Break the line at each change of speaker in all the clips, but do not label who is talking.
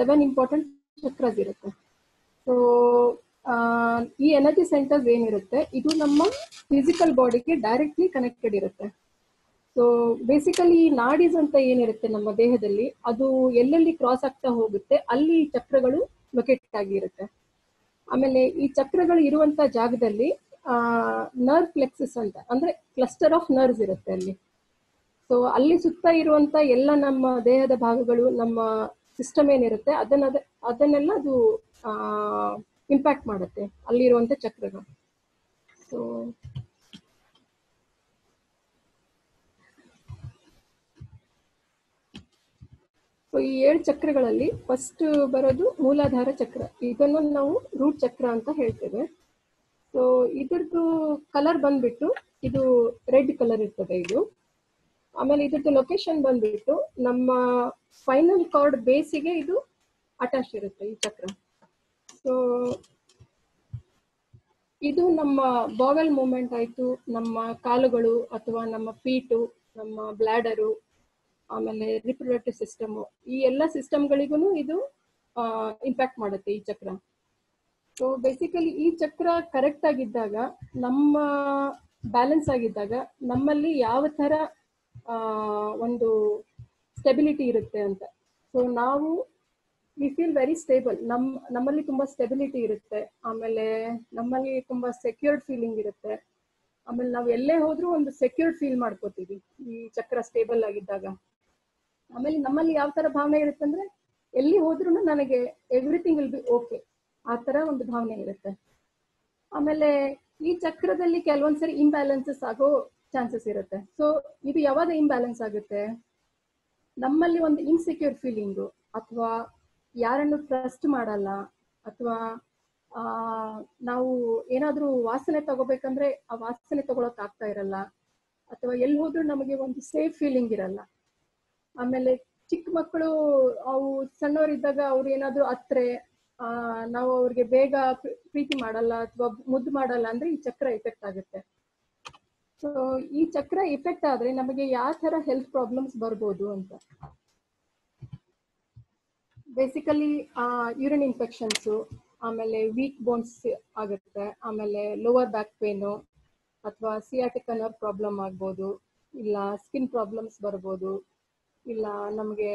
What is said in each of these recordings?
Seven important chakras ಇರುತ್ತೆ. So ಈ energy centres ಏನಿರುತ್ತೆ, ಇದು ನಮ್ಮ ಫಿಸಿಕಲ್ ಬಾಡಿಗೆ ಡೈರೆಕ್ಟ್ಲಿ ಕನೆಕ್ಟೆಡ್ ಇರುತ್ತೆ. ಸೊ ಬೇಸಿಕಲಿ ನಾಡೀಸ್ ಅಂತ ಏನಿರುತ್ತೆ ನಮ್ಮ ದೇಹದಲ್ಲಿ, ಅದು ಎಲ್ಲೆಲ್ಲಿ ಕ್ರಾಸ್ ಆಗ್ತಾ ಹೋಗುತ್ತೆ, ಅಲ್ಲಿ ಚಕ್ರಗಳು ಲೊಕೇಟ್ ಆಗಿರುತ್ತೆ ಆಮೇಲೆ ಈ ಚಕ್ರಗಳು ಇರುವಂತ ಜಾಗದಲ್ಲಿ ನರ್ವ್ ಫ್ಲೆಕ್ಸಸ್ ಅಂತ, ಅಂದ್ರೆ ಕ್ಲಸ್ಟರ್ ಆಫ್ ನರ್ವ್ಸ್ ಇರುತ್ತೆ ಅಲ್ಲಿ. ಸೊ ಅಲ್ಲಿ ಸುತ್ತ ಇರುವಂತ ಎಲ್ಲ ನಮ್ಮ ದೇಹದ ಭಾಗಗಳು, ನಮ್ಮ ಸಿಸ್ಟಮ್ ಏನಿರುತ್ತೆ, ಅದನ್ನ ಅದನ್ನೆಲ್ಲ ಅದು ಇಂಪ್ಯಾಕ್ಟ್ ಮಾಡುತ್ತೆ ಅಲ್ಲಿರುವಂತ ಚಕ್ರಗಳು. ಸೊ ಸೊ ಈ ಏಳು ಚಕ್ರಗಳಲ್ಲಿ ಫಸ್ಟ್ ಬರೋದು ಮೂಲಾಧಾರ ಚಕ್ರ. ಇದನ್ನು ನಾವು ರೂಟ್ ಚಕ್ರ ಅಂತ ಹೇಳ್ತೇವೆ. ಸೊ ಇದ್ರದ್ದು ಕಲರ್ ಬಂದ್ಬಿಟ್ಟು ಇದು ರೆಡ್ ಕಲರ್ ಇರ್ತದೆ ಇದು. ಆಮೇಲೆ ಇದ್ರದ್ದು ಲೊಕೇಶನ್ ಬಂದ್ಬಿಟ್ಟು ನಮ್ಮ ಫೈನಲ್ ಕಾರ್ಡ್ ಬೇಸಿಗೆ ಇದು ಅಟ್ಯಾಚ್ ಇರುತ್ತೆ ಈ ಚಕ್ರ. ಸೊ ಇದು ನಮ್ಮ ಬಾವೆಲ್ ಮೂಮೆಂಟ್ ಆಯ್ತು. ನಮ್ಮ ಕಾಲುಗಳು ಅಥವಾ ನಮ್ಮ ಫೀಟು ನಮ್ಮ ಬ್ಲ್ಯಾಡರು ಆಮೇಲೆ ರಿಪ್ರೊಡಕ್ಟಿವ್ ಸಿಸ್ಟಮ್ ಈ ಎಲ್ಲ ಸಿಸ್ಟಮ್ಗಳಿಗೂ ಇದು ಇಂಪ್ಯಾಕ್ಟ್ ಮಾಡುತ್ತೆ ಈ ಚಕ್ರ. ಸೊ ಬೇಸಿಕಲಿ ಈ ಚಕ್ರ ಕರೆಕ್ಟ್ ಆಗಿದ್ದಾಗ, ನಮ್ಮ ಬ್ಯಾಲೆನ್ಸ್ ಆಗಿದ್ದಾಗ, ನಮ್ಮಲ್ಲಿ ಯಾವ ತರ ಒಂದು ಸ್ಟೆಬಿಲಿಟಿ ಇರುತ್ತೆ ಅಂತ. ಸೊ ನಾವು ವಿ ಫೀಲ್ ವೆರಿ ಸ್ಟೇಬಲ್ ನಮ್, ನಮ್ಮಲ್ಲಿ ತುಂಬಾ ಸ್ಟೆಬಿಲಿಟಿ ಇರುತ್ತೆ. ಆಮೇಲೆ, ನಮ್ಮಲ್ಲಿ ತುಂಬಾ ಸೆಕ್ಯೂರ್ಡ್ ಫೀಲಿಂಗ್ ಇರುತ್ತೆ. ಆಮೇಲೆ ನಾವು ಎಲ್ಲೇ ಹೋದ್ರೂ ಒಂದು ಸೆಕ್ಯೂರ್ಡ್ ಫೀಲ್ ಮಾಡ್ಕೋತೀವಿ, ಈ ಚಕ್ರ ಸ್ಟೇಬಲ್ ಆಗಿದ್ದಾಗ. ಆಮೇಲೆ ನಮ್ಮಲ್ಲಿ ಯಾವ ತರ ಭಾವನೆ ಇರುತ್ತೆ ಅಂದ್ರೆ, ಎಲ್ಲಿ ಹೋದ್ರೂ ನನಗೆ ಎವ್ರಿಥಿಂಗ್ ವಿಲ್ ಬಿ ಓಕೆ ಆ ತರ ಒಂದು ಭಾವನೆ ಇರುತ್ತೆ. ಆಮೇಲೆ, ಈ ಚಕ್ರದಲ್ಲಿ ಕೆಲವೊಂದ್ಸರಿ ಇಂಬ್ಯಾಲೆನ್ಸಸ್ ಆಗೋ ಚಾನ್ಸಸ್ ಇರುತ್ತೆ. ಸೊ ಇದು ಯಾವಾಗ ಇಂಬ್ಯಾಲೆನ್ಸ್ ಆಗುತ್ತೆ? ನಮ್ಮಲ್ಲಿ ಒಂದು ಇನ್ಸೆಕ್ಯೂರ್ ಫೀಲಿಂಗ್ ಅಥವಾ ಯಾರನ್ನು ಟ್ರಸ್ಟ್ ಮಾಡಲ್ಲ, ಅಥವಾ ನಾವು ಏನಾದ್ರೂ ವಾಸನೆ ತಗೋಬೇಕಂದ್ರೆ ಆ ವಾಸನೆ ತಗೊಳಕ್ ಆಗ್ತಾ ಇರಲ್ಲ, ಅಥವಾ ಎಲ್ಲಿ ಹೋದ್ರೂ ನಮಗೆ ಒಂದು ಸೇಫ್ ಫೀಲಿಂಗ್ ಇರಲ್ಲ. ಆಮೇಲೆ ಚಿಕ್ಕ ಮಕ್ಕಳು, ಅವು ಸಣ್ಣವರಿದ್ದಾಗ ಅವ್ರು ಏನಾದ್ರು ಅತ್ರೆ ಆ, ನಾವು ಅವ್ರಿಗೆ ಬೇಗ ಪ್ರೀತಿ ಮಾಡಲ್ಲ, ಅಥವಾ ಮುದ್ದು ಮಾಡಲ್ಲ ಅಂದ್ರೆ ಈ ಚಕ್ರ ಎಫೆಕ್ಟ್ ಆಗುತ್ತೆ. ಸೊ ಈ ಚಕ್ರ ಇಫೆಕ್ಟ್ ಆದ್ರೆ ನಮಗೆ ಯಾವ ತರ ಹೆಲ್ತ್ ಪ್ರಾಬ್ಲಮ್ಸ್ ಬರ್ಬೋದು ಅಂತ. ಬೇಸಿಕಲಿ ಯೂರಿನ್ ಇನ್ಫೆಕ್ಷನ್ಸ್ ಆಮೇಲೆ ವೀಕ್ ಬೋನ್ಸ್ ಆಗುತ್ತೆ, ಆಮೇಲೆ ಲೋವರ್ ಬ್ಯಾಕ್ ಪೇನು ಅಥವಾ ಸಿಯಾಟಿಕ್ ನರ್ವ್ ಪ್ರಾಬ್ಲಮ್ ಆಗ್ಬೋದು, ಇಲ್ಲ ಸ್ಕಿನ್ ಪ್ರಾಬ್ಲಮ್ಸ್ ಬರ್ಬೋದು, ಇಲ್ಲ ನಮಗೆ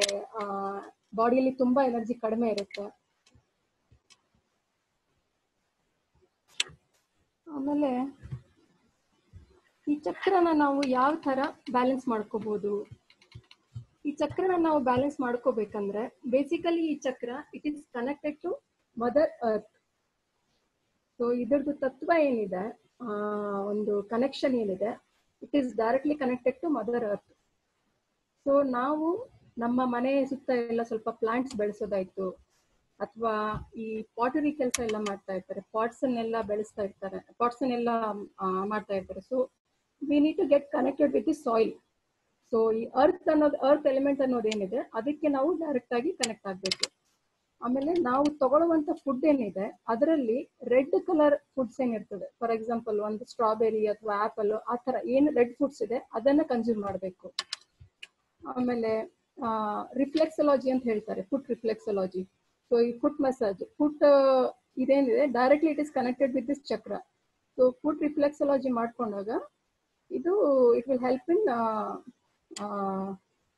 ಬಾಡಿಯಲ್ಲಿ ತುಂಬಾ ಎನರ್ಜಿ ಕಡಿಮೆ ಇರುತ್ತೆ. ಆಮೇಲೆ ಈ ಚಕ್ರನ ನಾವು ಯಾವ ತರ ಬ್ಯಾಲೆನ್ಸ್ ಮಾಡ್ಕೋಬಹುದು ಈ ಚಕ್ರನ ನಾವು ಬ್ಯಾಲೆನ್ಸ್ ಮಾಡ್ಕೋಬೇಕಂದ್ರೆ ಬೇಸಿಕಲಿ ಈ ಚಕ್ರ it is connected to mother earth so ಇದರದ್ದು ತತ್ವ ಏನಿದೆ? ಒಂದು ಕನೆಕ್ಷನ್ ಏನಿದೆ? It is directly connected to mother earth so ನಾವು ನಮ್ಮ ಮನೆ ಸುತ್ತ ಎಲ್ಲ ಸ್ವಲ್ಪ ಪ್ಲಾಂಟ್ಸ್ ಬೆಳೆಸೋದಾಯ್ತು. ಅಥವಾ ಈ ಪಾಟರಿ ಕೆಲಸ ಎಲ್ಲ ಮಾಡ್ತಾ ಇರ್ತಾರೆ. ಪಾಟ್ಸ್ ಅನ್ನೆಲ್ಲ ಬೆಳೆಸ್ತಾ ಇರ್ತಾರೆ. ಪಾಟ್ಸ್ ಅನ್ನೆಲ್ಲ ಮಾಡ್ತಾ ಇರ್ತಾರೆ. So we need to get connected with the soil so ಈ ಅರ್ತ್ ಅನ್ನೋದು ಅರ್ತ್ ಎಲಿಮೆಂಟ್ ಅನ್ನೋದು ಏನಿದೆ, ಅದಕ್ಕೆ ನಾವು ಡೈರೆಕ್ಟ್ ಆಗಿ ಕನೆಕ್ಟ್ ಆಗಬೇಕು. ಆಮೇಲೆ ನಾವು ತಗೊಳ್ಳುವಂತ ಫುಡ್ ಏನಿದೆ, ಅದರಲ್ಲಿ ರೆಡ್ ಕಲರ್ ಫುಡ್ಸ್ ಏನಿರ್ತದೆ. ಫಾರ್ ಎಕ್ಸಾಂಪಲ್ ಒಂದು ಸ್ಟ್ರಾಬೆರಿ ಅಥವಾ ಆಪಲ್ ಆ ತರ ಏನು ರೆಡ್ ಫುಡ್ಸ್ ಇದೆ, ಅದನ್ನ ಕನ್ಸ್ಯೂಮ್ ಮಾಡಬೇಕು. ಆಮೇಲೆ ರಿಫ್ಲೆಕ್ಸಲಾಜಿ ಅಂತ ಹೇಳ್ತಾರೆ ಫುಡ್ ರಿಫ್ಲೆಕ್ಸಲಾಜಿ ಸೊ ಈ foot massage foot ಇದೇನಿದೆ directly it is connected with this ಚಕ್ರ ಸೊ ಫುಡ್ ರಿಫ್ಲೆಕ್ಸಲಾಜಿ ಮಾಡ್ಕೊಂಡಾಗ ಇದು ಇಟ್ ವಿಲ್ ಹೆಲ್ಪ್ ಇನ್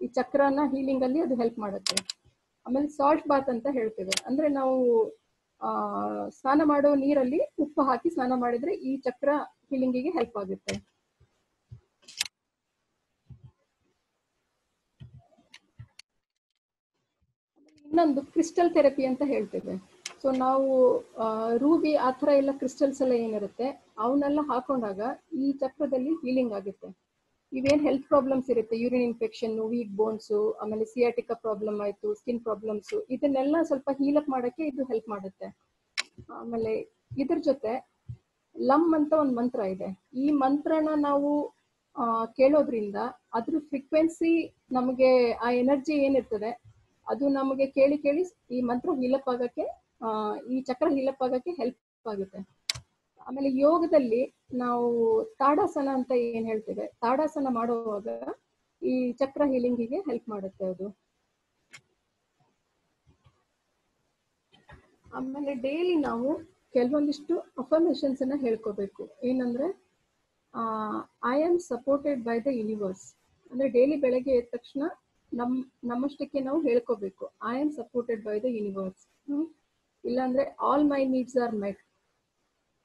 ಈ ಚಕ್ರನ ಹೀಲಿಂಗ್ ಅಲ್ಲಿ ಅದು ಹೆಲ್ಪ್ ಮಾಡುತ್ತೆ. ಆಮೇಲೆ ಸಾಲ್ಟ್ ಬಾತ್ ಅಂತ ಹೇಳ್ತೇವೆ. ಅಂದ್ರೆ ನಾವು ಸ್ನಾನ ಮಾಡೋ ನೀರಲ್ಲಿ ಉಪ್ಪು ಹಾಕಿ ಸ್ನಾನ ಮಾಡಿದ್ರೆ ಈ ಚಕ್ರ ಹೀಲಿಂಗಿಗೆ ಹೆಲ್ಪ್ ಆಗುತ್ತೆ. ಇನ್ನೊಂದು ಕ್ರಿಸ್ಟಲ್ ಥೆರಪಿ ಅಂತ ಹೇಳ್ತೇವೆ. ಸೊ ನಾವು ರೂಬಿ ಆ ಥರ ಎಲ್ಲ ಕ್ರಿಸ್ಟಲ್ಸ್ ಎಲ್ಲ ಏನಿರುತ್ತೆ, ಅವನ್ನೆಲ್ಲ ಹಾಕೊಂಡಾಗ ಈ ಚಕ್ರದಲ್ಲಿ ಹೀಲಿಂಗ್ ಆಗುತ್ತೆ. ಇವೇನು ಹೆಲ್ತ್ ಪ್ರಾಬ್ಲಮ್ಸ್ ಇರುತ್ತೆ ಯೂರಿನ್ ಇನ್ಫೆಕ್ಷನ್ ವೀಕ್ ಬೋನ್ಸು ಆಮೇಲೆ ಸಿಯಾಟಿಕ ಪ್ರಾಬ್ಲಮ್ ಆಯಿತು ಸ್ಕಿನ್ ಪ್ರಾಬ್ಲಮ್ಸು ಇದನ್ನೆಲ್ಲ ಸ್ವಲ್ಪ ಹೀಲಪ್ ಮಾಡೋಕ್ಕೆ ಇದು ಹೆಲ್ಪ್ ಮಾಡುತ್ತೆ. ಆಮೇಲೆ ಇದ್ರ ಜೊತೆ ಲಮ್ ಅಂತ ಒಂದು ಮಂತ್ರ ಇದೆ. ಈ ಮಂತ್ರನ ನಾವು ಕೇಳೋದ್ರಿಂದ ಅದ್ರ ಫ್ರೀಕ್ವೆನ್ಸಿ ನಮಗೆ ಆ ಎನರ್ಜಿ ಏನಿರ್ತದೆ, ಅದು ನಮಗೆ ಕೇಳಿ ಕೇಳಿ ಈ ಮಂತ್ರ ಹೀಲಪ್ ಆಗಕ್ಕೆ ಈ ಚಕ್ರ ಹೀಲಪ್ ಆಗಕ್ಕೆ ಹೆಲ್ಪ್ ಆಗುತ್ತೆ. ಆಮೇಲೆ ಯೋಗದಲ್ಲಿ ನಾವು ತಾಡಾಸನ ಅಂತ ಏನ್ ಹೇಳ್ತೇವೆ? ತಾಡಾಸನ ಮಾಡುವಾಗ ಈ ಚಕ್ರ ಹೀಲಿಂಗಿಗೆ ಹೆಲ್ಪ್ ಮಾಡುತ್ತೆ ಅದು. ಆಮೇಲೆ ಡೈಲಿ ನಾವು ಕೆಲವೊಂದಿಷ್ಟು ಅಫರ್ಮೇಷನ್ಸ್ ಅನ್ನ ಹೇಳ್ಕೋಬೇಕು. ಏನಂದ್ರೆ I am supported by the universe ಅಂದ್ರೆ ಡೈಲಿ ಬೆಳಗ್ಗೆ ಎದ್ದ ತಕ್ಷಣ ನಮ್, ನಮ್ಮಷ್ಟಕ್ಕೆ ನಾವು ಹೇಳ್ಕೋಬೇಕು. I am supported by the universe ಇಲ್ಲಾಂದ್ರೆ all my needs are met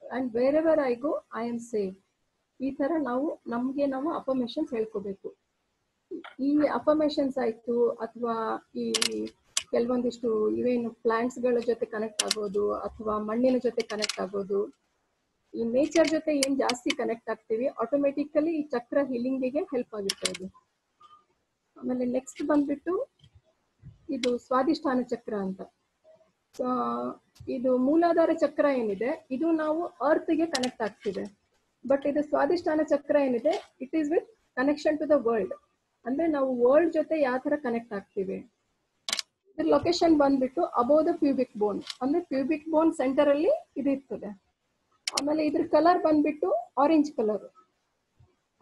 and wherever I go I am safe ಈ ತರ ನಾವು ನಮ್ಗೆ ನಾವು ಅಫರ್ಮೇಷನ್ಸ್ ಹೇಳ್ಕೋಬೇಕು. ಈ ಅಫರ್ಮೇಷನ್ಸ್ ಆಯ್ತು ಅಥವಾ ಈ ಕೆಲವೊಂದಿಷ್ಟು ಇವೇನು ಪ್ಲಾಂಟ್ಸ್ಗಳ ಜೊತೆ ಕನೆಕ್ಟ್ ಆಗೋದು ಅಥವಾ ಮಣ್ಣಿನ ಜೊತೆ ಕನೆಕ್ಟ್ ಆಗೋದು, ಈ ನೇಚರ್ ಜೊತೆ ಏನ್ ಜಾಸ್ತಿ ಕನೆಕ್ಟ್ ಆಗ್ತೀವಿ ಆಟೋಮೆಟಿಕಲಿ ಈ ಚಕ್ರ ಹೀಲಿಂಗಿಗೆ ಹೆಲ್ಪ್ ಆಗುತ್ತೆ ಅದು ಆಮೇಲೆ ನೆಕ್ಸ್ಟ್ ಬಂದ್ಬಿಟ್ಟು ಇದು ಸ್ವಾದಿಷ್ಠಾನ ಚಕ್ರ ಅಂತ. ಇದು ಮೂಲಾಧಾರ ಚಕ್ರ ಏನಿದೆ, ಇದು ನಾವು ಅರ್ತ್ಗೆ ಕನೆಕ್ಟ್ ಆಗ್ತಿದೆ. ಬಟ್ ಇದು ಸ್ವಾದಿಷ್ಠಾನ ಚಕ್ರ ಏನಿದೆ it is with connection to the world ಅಂದ್ರೆ ನಾವು ವರ್ಲ್ಡ್ ಜೊತೆ ಯಾವ ತರ ಕನೆಕ್ಟ್ ಆಗ್ತೀವಿ? ಇದ್ರ ಲೊಕೇಶನ್ ಬಂದ್ಬಿಟ್ಟು ಅಬೋ ದ ಪ್ಯೂಬಿಕ್ ಬೋನ್ ಅಂದ್ರೆ ಪ್ಯೂಬಿಕ್ ಬೋನ್ ಸೆಂಟರ್ ಅಲ್ಲಿ ಇದು ಇರ್ತದೆ. ಆಮೇಲೆ ಇದ್ರ ಕಲರ್ ಬಂದ್ಬಿಟ್ಟು ಆರೆಂಜ್ ಕಲರ್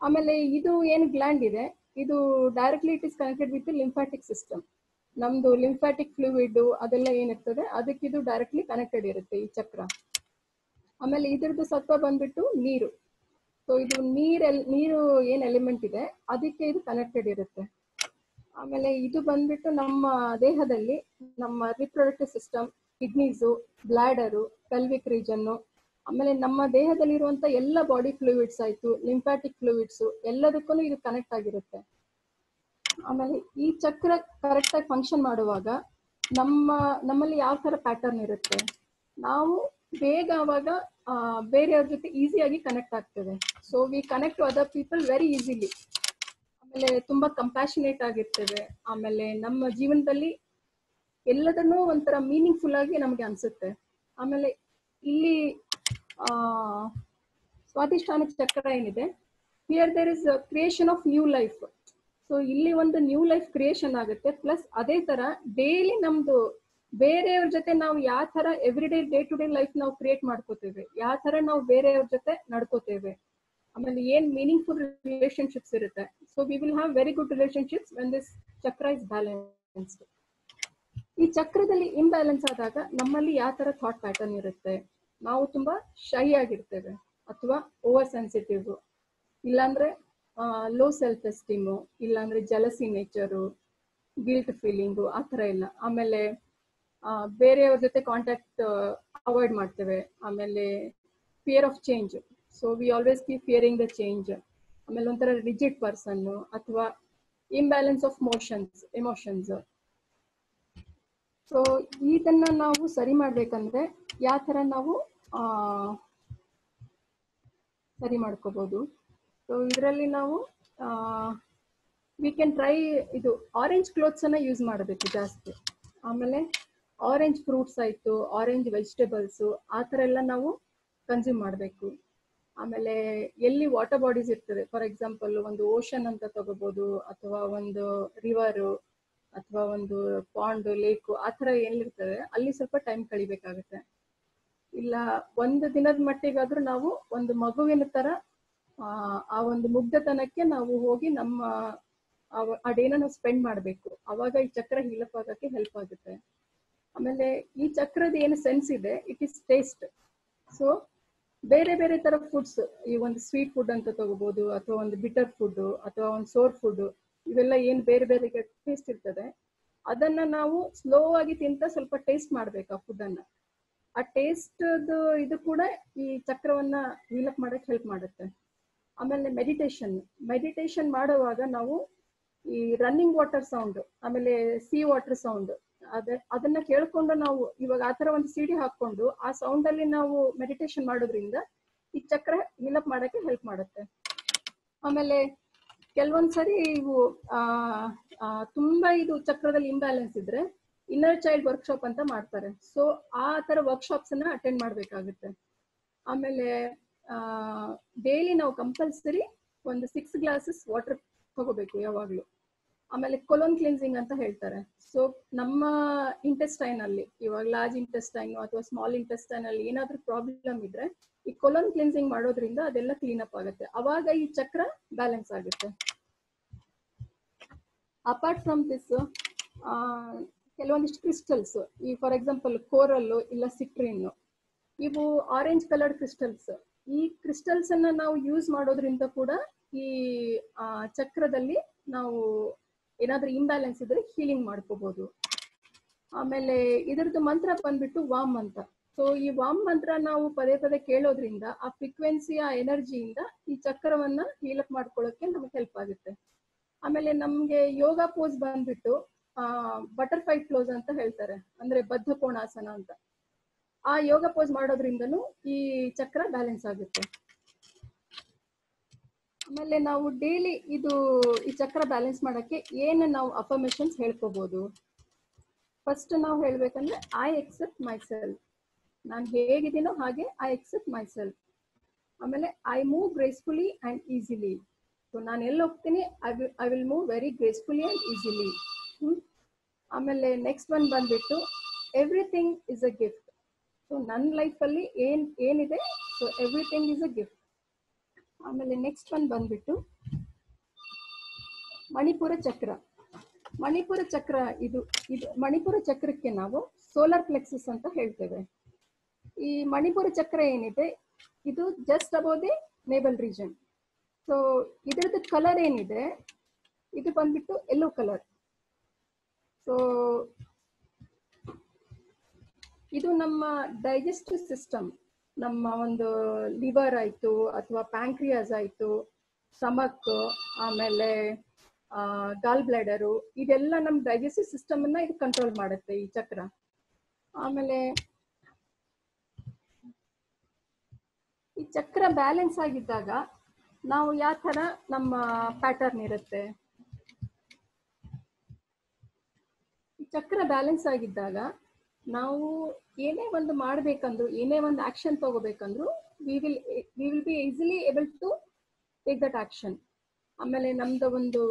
ಆಮೇಲೆ ಇದು ಏನು ಗ್ಲ್ಯಾಂಡ್ ಇದೆ? ಇದು directly it is connected with lymphatic system ನಮ್ದು ಲಿಂಫ್ಯಾಟಿಕ್ ಫ್ಲೂಯಿಡ್ ಅದೆಲ್ಲ ಏನಿರ್ತದೆ, ಅದಕ್ಕೆ ಇದು ಡೈರೆಕ್ಟ್ಲಿ ಕನೆಕ್ಟೆಡ್ ಇರುತ್ತೆ ಈ ಚಕ್ರ. ಆಮೇಲೆ ಇದ್ರದ್ದು ಸತ್ವ ಬಂದ್ಬಿಟ್ಟು ನೀರು. ಸೊ ಇದು ನೀರೆಲ್ ನೀರು ಏನ್ ಎಲಿಮೆಂಟ್ ಇದೆ, ಅದಕ್ಕೆ ಇದು ಕನೆಕ್ಟೆಡ್ ಇರುತ್ತೆ. ಆಮೇಲೆ ಇದು ಬಂದ್ಬಿಟ್ಟು ನಮ್ಮ ದೇಹದಲ್ಲಿ ನಮ್ಮ reproductive system kidneys bladder pelvic region ಆಮೇಲೆ ನಮ್ಮ ದೇಹದಲ್ಲಿರುವಂತ ಎಲ್ಲ ಬಾಡಿ ಫ್ಲೂಯಿಡ್ಸ್ ಆಯ್ತು ಲಿಂಫ್ಯಾಟಿಕ್ ಫ್ಲೂಯಿಡ್ಸ್ ಎಲ್ಲದಕ್ಕೂ ಇದು ಕನೆಕ್ಟ್ ಆಗಿರುತ್ತೆ. ಆಮೇಲೆ ಈ ಚಕ್ರ ಕರೆಕ್ಟ್ ಆಗಿ ಫಂಕ್ಷನ್ ಮಾಡುವಾಗ ನಮ್ಮ, ನಮ್ಮಲ್ಲಿ ಯಾವ ತರ ಪ್ಯಾಟರ್ನ್ ಇರುತ್ತೆ? ನಾವು ಬೇಗ ಅವಾಗ ಬೇರೆಯವ್ರ ಜೊತೆ ಈಸಿಯಾಗಿ ಕನೆಕ್ಟ್ ಆಗ್ತದೆ. So we connect to other people very easily ಆಮೇಲೆ ತುಂಬಾ ಕಂಪ್ಯಾಷನೇಟ್ ಆಗಿರ್ತೇವೆ ಆಮೇಲೆ ನಮ್ಮ ಜೀವನದಲ್ಲಿ ಎಲ್ಲದನ್ನು ಒಂಥರ ಮೀನಿಂಗ್ಫುಲ್ ಆಗಿ ನಮಗೆ ಅನ್ಸುತ್ತೆ. ಆಮೇಲೆ ಇಲ್ಲಿ, ಆ ಸ್ವಾದಿಷ್ಠಾನ ಚಕ್ರ ಏನಿದೆ? Here there is creation of new life so ಇಲ್ಲಿ ಒಂದು ನ್ಯೂ ಲೈಫ್ ಕ್ರಿಯೇಷನ್ ಆಗುತ್ತೆ. ಪ್ಲಸ್ ಅದೇ ತರ ಡೈಲಿ ನಮ್ದು ಬೇರೆಯವ್ರ ಜೊತೆ ನಾವು ಯಾವ ತರ every day day to day life ನಾವು ಕ್ರಿಯೇಟ್ ಮಾಡ್ಕೋತೇವೆ. ಯಾವ ತರ ನಾವು ಬೇರೆಯವ್ರ ಜೊತೆ ನಡ್ಕೋತೇವೆ. ಆಮೇಲೆ ಏನ್ ಮೀನಿಂಗ್ಫುಲ್ ರಿಲೇಶನ್ಶಿಪ್ಸ್ ಇರುತ್ತೆ. So we will have very good relationships when this ಚಕ್ರ ಇಸ್ ಬ್ಯಾಲೆನ್ಸ್ಡ್ ಈ ಚಕ್ರದಲ್ಲಿ ಇಂಬ್ಯಾಲೆನ್ಸ್ ಆದಾಗ ನಮ್ಮಲ್ಲಿ ಯಾವ ತರ ಥಾಟ್ ಪ್ಯಾಟರ್ನ್ ಇರುತ್ತೆ? ನಾವು ತುಂಬಾ ಶೈ ಆಗಿರ್ತೇವೆ. ಅಥವಾ ಓವರ್ ಸೆನ್ಸಿಟಿವ್ ಇಲ್ಲಾಂದ್ರೆ ಲೋ ಸೆಲ್ಫ್ ಎಸ್ಟೀಮು ಇಲ್ಲಾಂದ್ರೆ ಜಲಸಿ ನೇಚರು ಗಿಲ್ಟ್ ಫೀಲಿಂಗು ಆ ಥರ ಇಲ್ಲ ಆಮೇಲೆ ಬೇರೆಯವ್ರ ಜೊತೆ ಕಾಂಟ್ಯಾಕ್ಟ್ ಅವಾಯ್ಡ್ ಮಾಡ್ತೇವೆ. ಆಮೇಲೆ fear of change so we always keep fearing the change ಆಮೇಲೆ ಒಂಥರ ರಿಜಿಡ್ ಪರ್ಸನ್ ಅಥವಾ imbalance of motions emotions so ಇದನ್ನ ನಾವು ಸರಿ ಮಾಡ್ಬೇಕಂದ್ರೆ ಯಾವ ತರ ನಾವು ಸರಿ ಮಾಡ್ಕೋಬಹುದು ಸೊ ಇದರಲ್ಲಿ ನಾವು ವಿ ಕ್ಯಾನ್ ಟ್ರೈ ಇದು ಆರೆಂಜ್ ಕ್ಲೋತ್ಸ್ ಅನ್ನ ಯೂಸ್ ಮಾಡಬೇಕು ಜಾಸ್ತಿ. ಆಮೇಲೆ ಆರೆಂಜ್ ಫ್ರೂಟ್ಸ್ ಆಯ್ತು ಆರೆಂಜ್ ವೆಜಿಟೇಬಲ್ಸ್ ಆ ಥರ ಎಲ್ಲ ನಾವು ಕನ್ಸ್ಯೂಮ್ ಮಾಡಬೇಕು. ಆಮೇಲೆ ಎಲ್ಲಿ ವಾಟರ್ ಬಾಡೀಸ್ ಇರ್ತದೆ ಫಾರ್ ಎಕ್ಸಾಂಪಲ್ ಒಂದು ಓಷನ್ ಅಂತ ತಗೋಬಹುದು ಅಥವಾ ಒಂದು ರಿವರ್ ಅಥವಾ ಒಂದು ಪಾಂಡ್ ಲೇಕ್ ಆ ಥರ ಏನಿರ್ತದೆ ಅಲ್ಲಿ ಸ್ವಲ್ಪ ಟೈಮ್ ಕಳಿಬೇಕಾಗುತ್ತೆ. ಇಲ್ಲ, ಒಂದು ದಿನದ ಮಟ್ಟಿಗಾದ್ರೂ ನಾವು ಒಂದು ಮಗುವಿನ ತರ ಆ, ಒಂದು ಮುಗ್ಧತನಕ್ಕೆ ನಾವು ಹೋಗಿ ನಮ್ಮ ಡೇನ ನಾವು ಸ್ಪೆಂಡ್ ಮಾಡಬೇಕು. ಅವಾಗ ಈ ಚಕ್ರ ಹೀಲಪ್ ಆಗಕ್ಕೆ ಹೆಲ್ಪ್ ಆಗುತ್ತೆ. ಆಮೇಲೆ ಈ ಚಕ್ರದ ಏನು ಸೆನ್ಸ್ ಇದೆ ಇಟ್ ಇಸ್ ಟೇಸ್ಟ್ ಸೊ ಬೇರೆ ಬೇರೆ ತರ ಫುಡ್ಸ್ ಈ ಒಂದು ಸ್ವೀಟ್ ಫುಡ್ ಅಂತ ತಗೋಬಹುದು ಅಥವಾ ಒಂದು ಬಿಟರ್ ಫುಡ್ ಅಥವಾ ಒಂದು ಸೋರ್ ಫುಡ್ ಇವೆಲ್ಲ ಏನ್ ಬೇರೆ ಬೇರೆ ಟೇಸ್ಟ್ ಇರ್ತದೆ. ಅದನ್ನ ನಾವು ಸ್ಲೋ ಆಗಿ ತಿಂತ ಸ್ವಲ್ಪ ಟೇಸ್ಟ್ ಮಾಡ್ಬೇಕು ಆ ಫುಡ್ ಅನ್ನ. ಆ ಟೇಸ್ಟ್ ಇದು ಕೂಡ ಈ ಚಕ್ರವನ್ನ ಹೀಲಪ್ ಮಾಡಕ್ ಹೆಲ್ಪ್ ಮಾಡುತ್ತೆ. ಆಮೇಲೆ ಮೆಡಿಟೇಷನ್ ಮೆಡಿಟೇಷನ್ ಮಾಡುವಾಗ ನಾವು ಈ ರನ್ನಿಂಗ್ ವಾಟರ್ ಸೌಂಡ್ ಆಮೇಲೆ ಸಿ ವಾಟರ್ ಸೌಂಡ್ ಅದೇ ಅದನ್ನ ಕೇಳ್ಕೊಂಡು ನಾವು ಇವಾಗ ಆತರ ಒಂದು ಸಿಡಿ ಹಾಕೊಂಡು ಆ ಸೌಂಡ್ ಅಲ್ಲಿ ನಾವು ಮೆಡಿಟೇಷನ್ ಮಾಡೋದ್ರಿಂದ ಈ ಚಕ್ರ ಹಿಲಪ್ ಮಾಡಕ್ಕೆ ಹೆಲ್ಪ್ ಮಾಡುತ್ತೆ. ಆಮೇಲೆ ಕೆಲವೊಂದ್ಸರಿ ಇವು ಆ ಆ, ತುಂಬಾ ಇದು ಚಕ್ರದಲ್ಲಿ ಇಂಬ್ಯಾಲೆನ್ಸ್ ಇದ್ರೆ ಇನ್ನರ್ ಚೈಲ್ಡ್ ವರ್ಕ್ಶಾಪ್ ಅಂತ ಮಾಡ್ತಾರೆ. ಸೊ ಆ ತರ ವರ್ಕ್ಶಾಪ್ಸ್ ಅನ್ನ ಅಟೆಂಡ್ ಮಾಡ್ಬೇಕಾಗುತ್ತೆ. ಆಮೇಲೆ ಡೈಲಿ ನಾವು ಕಂಪಲ್ಸರಿ ಒಂದು ಸಿಕ್ಸ್ ಗ್ಲಾಸಸ್ ವಾಟರ್ ತಗೋಬೇಕು ಯಾವಾಗ್ಲೂ. ಆಮೇಲೆ ಕೊಲೋನ್ ಕ್ಲಿನ್ಸಿಂಗ್ ಅಂತ ಹೇಳ್ತಾರೆ. ಸೊ ನಮ್ಮ ಇಂಟೆಸ್ಟೈನ್ ಅಲ್ಲಿ, ಇವಾಗ ಲಾರ್ಜ್ ಇಂಟೆಸ್ಟೈನ್ ಅಥವಾ ಸ್ಮಾಲ್ ಇಂಟೆಸ್ಟೈನ್ ಅಲ್ಲಿ ಏನಾದ್ರೂ ಪ್ರಾಬ್ಲಮ್ ಇದ್ರೆ ಈ ಕೊಲೋನ್ ಕ್ಲಿನ್ಸಿಂಗ್ ಮಾಡೋದ್ರಿಂದ ಅದೆಲ್ಲ ಕ್ಲೀನ್ ಅಪ್ ಆಗುತ್ತೆ. ಅವಾಗ ಈ ಚಕ್ರ ಬ್ಯಾಲೆನ್ಸ್ ಆಗುತ್ತೆ. ಅಪಾರ್ಟ್ ಫ್ರಮ್ ದಿಸ್ ಕೆಲವೊಂದಿಷ್ಟು ಕ್ರಿಸ್ಟಲ್ಸ್ ಈ ಫಾರ್ ಎಕ್ಸಾಂಪಲ್ ಕೋರಲ್ಲು ಇಲ್ಲ ಸಿಟ್ರಿನ್ ಇವು ಆರೆಂಜ್ ಕಲರ್ಡ್ ಕ್ರಿಸ್ಟಲ್ಸ್ ಈ ಕ್ರಿಸ್ಟಲ್ಸ್ ಅನ್ನ ನಾವು ಯೂಸ್ ಮಾಡೋದ್ರಿಂದ ಕೂಡ ಈ ಚಕ್ರದಲ್ಲಿ ನಾವು ಏನಾದ್ರೂ ಇಂಬ್ಯಾಲೆನ್ಸ್ ಇದ್ರೆ ಹೀಲಿಂಗ್ ಮಾಡ್ಕೋಬಹುದು ಆಮೇಲೆ ಇದರದ್ದು ಮಂತ್ರ ಬಂದ್ಬಿಟ್ಟು ವಾಮ್ ಅಂತ ಸೊ ಈ ವಾಮ್ ಮಂತ್ರ ನಾವು ಪದೇ ಪದೇ ಕೇಳೋದ್ರಿಂದ ಆ ಫ್ರೀಕ್ವೆನ್ಸಿ ಆ ಎನರ್ಜಿಯಿಂದ ಈ ಚಕ್ರವನ್ನ ಹೀಲಪ್ ಮಾಡ್ಕೊಳ್ಳೋಕೆ ನಮ್ಗೆ ಹೆಲ್ಪ್ ಆಗುತ್ತೆ. ಆಮೇಲೆ ನಮ್ಗೆ ಯೋಗ ಪೋಸ್ ಬಂದ್ಬಿಟ್ಟು, ಆ ಬಟರ್ಫ್ಲೈ ಕ್ಲೋಸ್ ಅಂತ ಹೇಳ್ತಾರೆ. ಅಂದ್ರೆ ಬದ್ಧ ಕೋಣಾಸನ ಅಂತ. ಆ ಯೋಗ ಪೋಸ್ ಮಾಡೋದ್ರಿಂದನೂ ಈ ಚಕ್ರ ಬ್ಯಾಲೆನ್ಸ್ ಆಗುತ್ತೆ. ಆಮೇಲೆ ನಾವು ಡೈಲಿ ಇದು ಈ ಚಕ್ರ ಬ್ಯಾಲೆನ್ಸ್ ಮಾಡಕ್ಕೆ ಏನು ನಾವು ಅಫರ್ಮೇಶನ್ಸ್ ಹೇಳ್ಕೋಬಹುದು ಫಸ್ಟ್ ನಾವು ಹೇಳ್ಬೇಕಂದ್ರೆ ಐ ಎಕ್ಸೆಪ್ಟ್ ಮೈ ಸೆಲ್ಫ್ ನಾನು ಹೇಗಿದ್ದೀನೋ ಹಾಗೆ ಐ ಎಕ್ಸೆಪ್ಟ್ ಮೈ ಸೆಲ್ಫ್ ಆಮೇಲೆ I move gracefully and easily so ನಾನು ಎಲ್ಲಿ ಹೋಗ್ತೀನಿ? I will I will move very gracefully and easily ಆಮೇಲೆ ನೆಕ್ಸ್ಟ್ ಒನ್ ಬಂದ್ಬಿಟ್ಟು everything is a gift so ನನ್ನ ಲೈಫಲ್ಲಿ ಏನ್, ಏನಿದೆ? So everything is a gift ಆಮೇಲೆ ನೆಕ್ಸ್ಟ್ ಒನ್ ಬಂದ್ಬಿಟ್ಟು ಮಣಿಪುರ ಚಕ್ರ. ಮಣಿಪುರ ಚಕ್ರ ಇದು ಇದು ಮಣಿಪುರ ಚಕ್ರಕ್ಕೆ ನಾವು ಸೋಲಾರ್ ಪ್ಲೆಕ್ಸಸ್ ಅಂತ ಹೇಳ್ತೇವೆ. ಈ ಮಣಿಪುರ ಚಕ್ರ ಏನಿದೆ? ಇದು just above the navel region so ಇದರದ್ದು ಕಲರ್ ಏನಿದೆ? ಇದು ಬಂದ್ಬಿಟ್ಟು ಯೆಲ್ಲೋ ಕಲರ್ ಸೊ ಇದು ನಮ್ಮ ಡೈಜೆಸ್ಟಿವ್ ಸಿಸ್ಟಮ್ ನಮ್ಮ ಒಂದು ಲಿವರ್ ಆಯಿತು ಅಥವಾ ಪ್ಯಾಂಕ್ರಿಯಾಸ್ ಆಯಿತು ಸ್ಟಮಕ್ ಆಮೇಲೆ ಗಾಲ್ ಬ್ಲಾಡರು ಇದೆಲ್ಲ ನಮ್ಮ ಡೈಜೆಸ್ಟಿವ್ ಸಿಸ್ಟಮ್ ಅನ್ನ ಇದು ಕಂಟ್ರೋಲ್ ಮಾಡುತ್ತೆ ಈ ಚಕ್ರ. ಆಮೇಲೆ ಈ ಚಕ್ರ ಬ್ಯಾಲೆನ್ಸ್ ಆಗಿದ್ದಾಗ ನಾವು ಯಾವ ತರ ನಮ್ಮ ಪ್ಯಾಟರ್ನ್ ಇರುತ್ತೆ? ಈ ಚಕ್ರ ಬ್ಯಾಲೆನ್ಸ್ ಆಗಿದ್ದಾಗ ನಾವು ಏನೇ ಒಂದು ಮಾಡ್ಬೇಕಂದ್ರು, ಏನೇ ಒಂದು action ತಗೋಬೇಕಂದ್ರು we will we will be easily able to take that action ಆಮೇಲೆ ನಮ್ದು ಒಂದು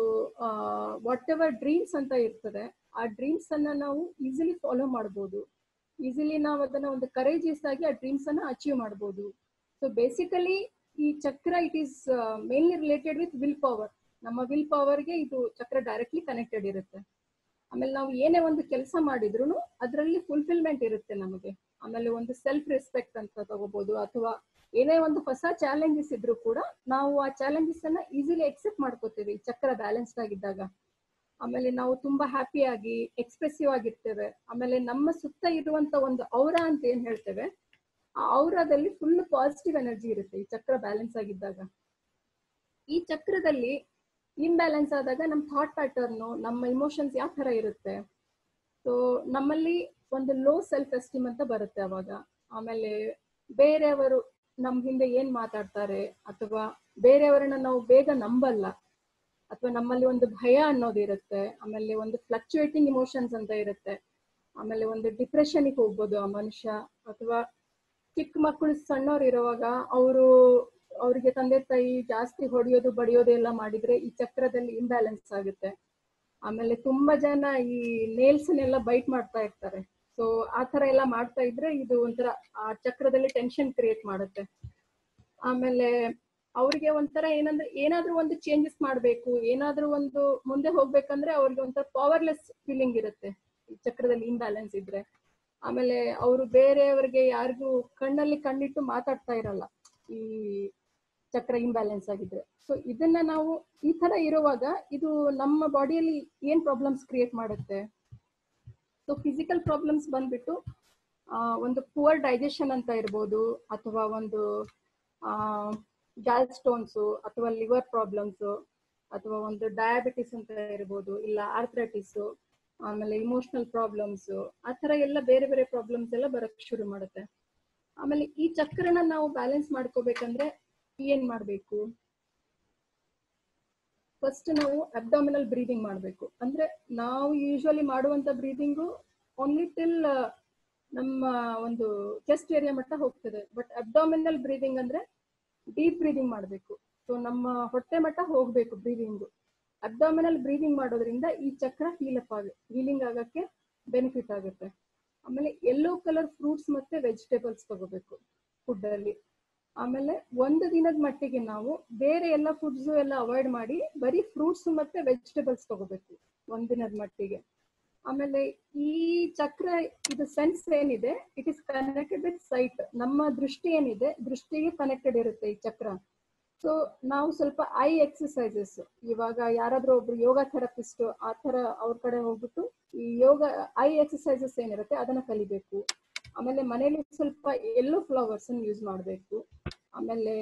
ವಾಟ್ ಎವರ್ ಡ್ರೀಮ್ಸ್ ಅಂತ ಇರ್ತದೆ, ಆ ಡ್ರೀಮ್ಸ್ ಅನ್ನ ನಾವು ಈಸಿಲಿ ಫಾಲೋ ಮಾಡ್ಬೋದು. ಈಸಿಲಿ ನಾವು ಅದನ್ನ ಒಂದು ಕರೇಜಿಯಸ್ ಆಗಿ ಆ ಡ್ರೀಮ್ಸ್ ಅನ್ನ ಅಚೀವ್ ಮಾಡ್ಬೋದು. ಸೊ ಬೇಸಿಕಲಿ ಈ ಚಕ್ರ it is mainly related with will power ನಮ್ಮ ವಿಲ್ ಪವರ್ಗೆ ಇದು ಚಕ್ರ ಡೈರೆಕ್ಟ್ಲಿ ಕನೆಕ್ಟೆಡ್ ಇರುತ್ತೆ. ಆಮೇಲೆ ನಾವು ಏನೇ ಒಂದು ಕೆಲಸ ಮಾಡಿದ್ರು ಅದರಲ್ಲಿ ಫುಲ್ಫಿಲ್ಮೆಂಟ್ ಇರುತ್ತೆ ನಮಗೆ. ಆಮೇಲೆ ಒಂದು ಸೆಲ್ಫ್ ರೆಸ್ಪೆಕ್ಟ್ ಅಂತ ತಗೋಬಹುದು ಅಥವಾ ಏನೇ ಒಂದು ಹೊಸ ಚಾಲೆಂಜಸ್ ಇದ್ರು ಕೂಡ ನಾವು ಆ ಚಾಲೆಂಜಸ್ ಅನ್ನ ಈಸಿಲಿ ಎಕ್ಸೆಪ್ಟ್ ಮಾಡ್ಕೋತೀವಿ ಚಕ್ರ ಬ್ಯಾಲೆನ್ಸ್ಡ್ ಆಗಿದ್ದಾಗ. ಆಮೇಲೆ ನಾವು ತುಂಬಾ ಹ್ಯಾಪಿ ಆಗಿ ಎಕ್ಸ್ಪ್ರೆಸಿವ್ ಆಗಿರ್ತೇವೆ. ಆಮೇಲೆ ನಮ್ಮ ಸುತ್ತ ಇರುವಂತ ಒಂದು ಔರ ಅಂತ ಏನ್ ಹೇಳ್ತೇವೆ, ಆ ಔರದಲ್ಲಿ ಫುಲ್ ಪಾಸಿಟಿವ್ ಎನರ್ಜಿ ಇರುತ್ತೆ ಈ ಚಕ್ರ ಬ್ಯಾಲೆನ್ಸ್ ಆಗಿದ್ದಾಗ. ಈ ಚಕ್ರದಲ್ಲಿ ಇಂಬ್ಯಾಲೆನ್ಸ್ ಆದಾಗ ನಮ್ಮ ಥಾಟ್ ಪ್ಯಾಟರ್ನು ನಮ್ಮ ಇಮೋಷನ್ಸ್ ಯಾವ ಥರ ಇರುತ್ತೆ? ಸೊ ನಮ್ಮಲ್ಲಿ ಒಂದು ಲೋ ಸೆಲ್ಫ್ ಎಸ್ಟೀಮ್ ಅಂತ ಬರುತ್ತೆ ಅವಾಗ. ಆಮೇಲೆ ಬೇರೆಯವರು ನಮ್ಮ ಹಿಂದೆ ಏನ್ ಮಾತಾಡ್ತಾರೆ ಅಥವಾ ಬೇರೆಯವರನ್ನ ನಾವು ಬೇಗ ನಂಬಲ್ಲ ಅಥವಾ ನಮ್ಮಲ್ಲಿ ಒಂದು ಭಯ ಅನ್ನೋದಿರುತ್ತೆ ಆಮೇಲೆ ಒಂದು ಫ್ಲಕ್ಚುಯೇಟಿಂಗ್ ಇಮೋಷನ್ಸ್ ಅಂತ ಇರುತ್ತೆ, ಆಮೇಲೆ ಒಂದು ಡಿಪ್ರೆಷನ್ಗೆ ಹೋಗ್ಬೋದು ಆ ಮನುಷ್ಯ ಅಥವಾ ಚಿಕ್ಕ ಮಕ್ಕಳು ಸಣ್ಣವ್ರು ಇರುವಾಗ ಅವರು ಅವರಿಗೆ ತಂದೆ ತಾಯಿ ಜಾಸ್ತಿ ಹೊಡೆಯೋದು, ಬಡಿಯೋದು ಎಲ್ಲ ಮಾಡಿದ್ರೆ ಈ ಚಕ್ರದಲ್ಲಿ ಇಂಬ್ಯಾಲೆನ್ಸ್ ಆಗುತ್ತೆ. ಆಮೇಲೆ ತುಂಬಾ ಜನ ಈ ನೇಲ್ಸ್ನೆಲ್ಲ ಬೈಟ್ ಮಾಡ್ತಾ ಇರ್ತಾರೆ. ಸೊ ಆ ತರ ಎಲ್ಲ ಮಾಡ್ತಾ ಇದ್ರೆ ಇದು ಒಂಥರ ಆ ಚಕ್ರದಲ್ಲಿ ಟೆನ್ಷನ್ ಕ್ರಿಯೇಟ್ ಮಾಡುತ್ತೆ. ಆಮೇಲೆ ಅವ್ರಿಗೆ ಒಂಥರ ಏನಂದ್ರೆ, ಏನಾದ್ರೂ ಒಂದು ಚೇಂಜಸ್ ಮಾಡ್ಬೇಕು, ಏನಾದ್ರೂ ಒಂದು ಮುಂದೆ ಹೋಗ್ಬೇಕಂದ್ರೆ ಅವ್ರಿಗೆ ಒಂಥರ ಪವರ್ಲೆಸ್ ಫೀಲಿಂಗ್ ಇರುತ್ತೆ ಈ ಚಕ್ರದಲ್ಲಿ ಇಂಬ್ಯಾಲೆನ್ಸ್ ಇದ್ರೆ. ಆಮೇಲೆ ಅವರು ಬೇರೆಯವ್ರಿಗೆ ಯಾರಿಗೂ ಕಣ್ಣಲ್ಲಿ ಕಣ್ಣಿಟ್ಟು ಮಾತಾಡ್ತಾ ಇರಲ್ಲ. ಈ ಚಕ್ರ ಇಂಬ್ಯಾಲೆನ್ಸ್ ಆಗಿದ್ರೆ. ಸೊ ಇದನ್ನ ನಾವು ಈ ತರ ಇರುವಾಗ ಇದು ನಮ್ಮ ಬಾಡಿಯಲ್ಲಿ ಏನ್ ಪ್ರಾಬ್ಲಮ್ಸ್ ಕ್ರಿಯೇಟ್ ಮಾಡುತ್ತೆ? ಸೊ ಫಿಸಿಕಲ್ ಪ್ರಾಬ್ಲಮ್ಸ್ ಬಂದ್ಬಿಟ್ಟು ಒಂದು ಪುವರ್ ಡೈಜೆಷನ್ ಅಂತ ಇರ್ಬೋದು, ಅಥವಾ ಒಂದು ಗ್ಯಾಲ್ ಸ್ಟೋನ್ಸ್ ಅಥವಾ ಲಿವರ್ ಪ್ರಾಬ್ಲಮ್ಸ್ ಅಥವಾ ಒಂದು ಡಯಾಬಿಟಿಸ್ ಅಂತ ಇರ್ಬೋದು, ಇಲ್ಲ ಆರ್ಥ್ರೈಟಿಸ್ ಆಮೇಲೆ ಇಮೋಷನಲ್ ಪ್ರಾಬ್ಲಮ್ಸ್ ಆ ತರ ಎಲ್ಲ ಬೇರೆ ಬೇರೆ ಪ್ರಾಬ್ಲಮ್ಸ್ ಎಲ್ಲ ಬರಕ್ ಶುರು ಮಾಡುತ್ತೆ. ಆಮೇಲೆ ಈ ಚಕ್ರನ ನಾವು ಬ್ಯಾಲೆನ್ಸ್ ಮಾಡ್ಕೋಬೇಕಂದ್ರೆ ಏನ್ ಮಾಡ್ಬೇಕು? ಫಸ್ಟ್ ನಾವು ಅಬ್ಡಾಮಿನಲ್ ಬ್ರೀದಿಂಗ್ ಮಾಡಬೇಕು. ಅಂದ್ರೆ ನಾವು ಯೂಶುವಲಿ ಮಾಡುವಂತ ಬ್ರೀದಿಂಗ್ ಓನ್ಲಿ ಟಿಲ್ ನಮ್ಮ ಒಂದು ಚೆಸ್ಟ್ ಏರಿಯಾ ಮಟ್ಟ ಹೋಗ್ತದೆ. ಬಟ್ ಅಬ್ಡಾಮಿನಲ್ ಬ್ರೀದಿಂಗ್ ಅಂದ್ರೆ ಡೀಪ್ ಬ್ರೀದಿಂಗ್ ಮಾಡಬೇಕು. ಸೊ ನಮ್ಮ ಹೊಟ್ಟೆ ಮಟ್ಟ ಹೋಗ್ಬೇಕು ಬ್ರೀದಿಂಗ್ ಅಬ್ಡಾಮಿನಲ್ ಬ್ರೀದಿಂಗ್ ಮಾಡೋದ್ರಿಂದ ಈ ಚಕ್ರ ಹೀಲಪ್ ಆಗ ಹೀಲಿಂಗ್ ಆಗಕ್ಕೆ ಬೆನಿಫಿಟ್ ಆಗುತ್ತೆ. ಆಮೇಲೆ ಯೆಲ್ಲೋ ಕಲರ್ ಫ್ರೂಟ್ಸ್ ಮತ್ತೆ ವೆಜಿಟೇಬಲ್ಸ್ ತಗೋಬೇಕು ಫುಡ್ ಅಲ್ಲಿ. ಆಮೇಲೆ ಒಂದು ದಿನದ ಮಟ್ಟಿಗೆ ನಾವು ಬೇರೆ ಎಲ್ಲ ಫುಡ್ಸ್ ಎಲ್ಲ ಅವಾಯ್ಡ್ ಮಾಡಿ ಬರೀ ಫ್ರೂಟ್ಸ್ ಮತ್ತೆ ವೆಜಿಟೇಬಲ್ಸ್ ತಗೋಬೇಕು ಒಂದ್ ದಿನದ ಮಟ್ಟಿಗೆ. ಆಮೇಲೆ ಈ ಚಕ್ರ, ಇದು ಸೆನ್ಸ್ ಏನಿದೆ it is connected with sight ನಮ್ಮ ದೃಷ್ಟಿ ಏನಿದೆ, ದೃಷ್ಟಿಗೆ ಕನೆಕ್ಟೆಡ್ ಇರುತ್ತೆ ಈ ಚಕ್ರ. ಸೊ ನಾವು ಸ್ವಲ್ಪ ಐ ಎಕ್ಸಸೈಸಸ್ ಇವಾಗ ಯಾರಾದ್ರೂ ಒಬ್ರು ಯೋಗ ಥೆರಪಿಸ್ಟ್, ಆ ತರ ಅವ್ರ ಕಡೆ ಹೋಗ್ಬಿಟ್ಟು ಈ ಯೋಗ ಐ ಎಕ್ಸಸೈಸಸ್ ಏನಿರುತ್ತೆ ಅದನ್ನ ಕಲಿಬೇಕು. ಆಮೇಲೆ ಮನೇಲಿ ಸ್ವಲ್ಪ ಎಲ್ಲೋ ಫ್ಲವರ್ಸ್ ಯೂಸ್ ಮಾಡಬೇಕು. ಆಮೇಲೆ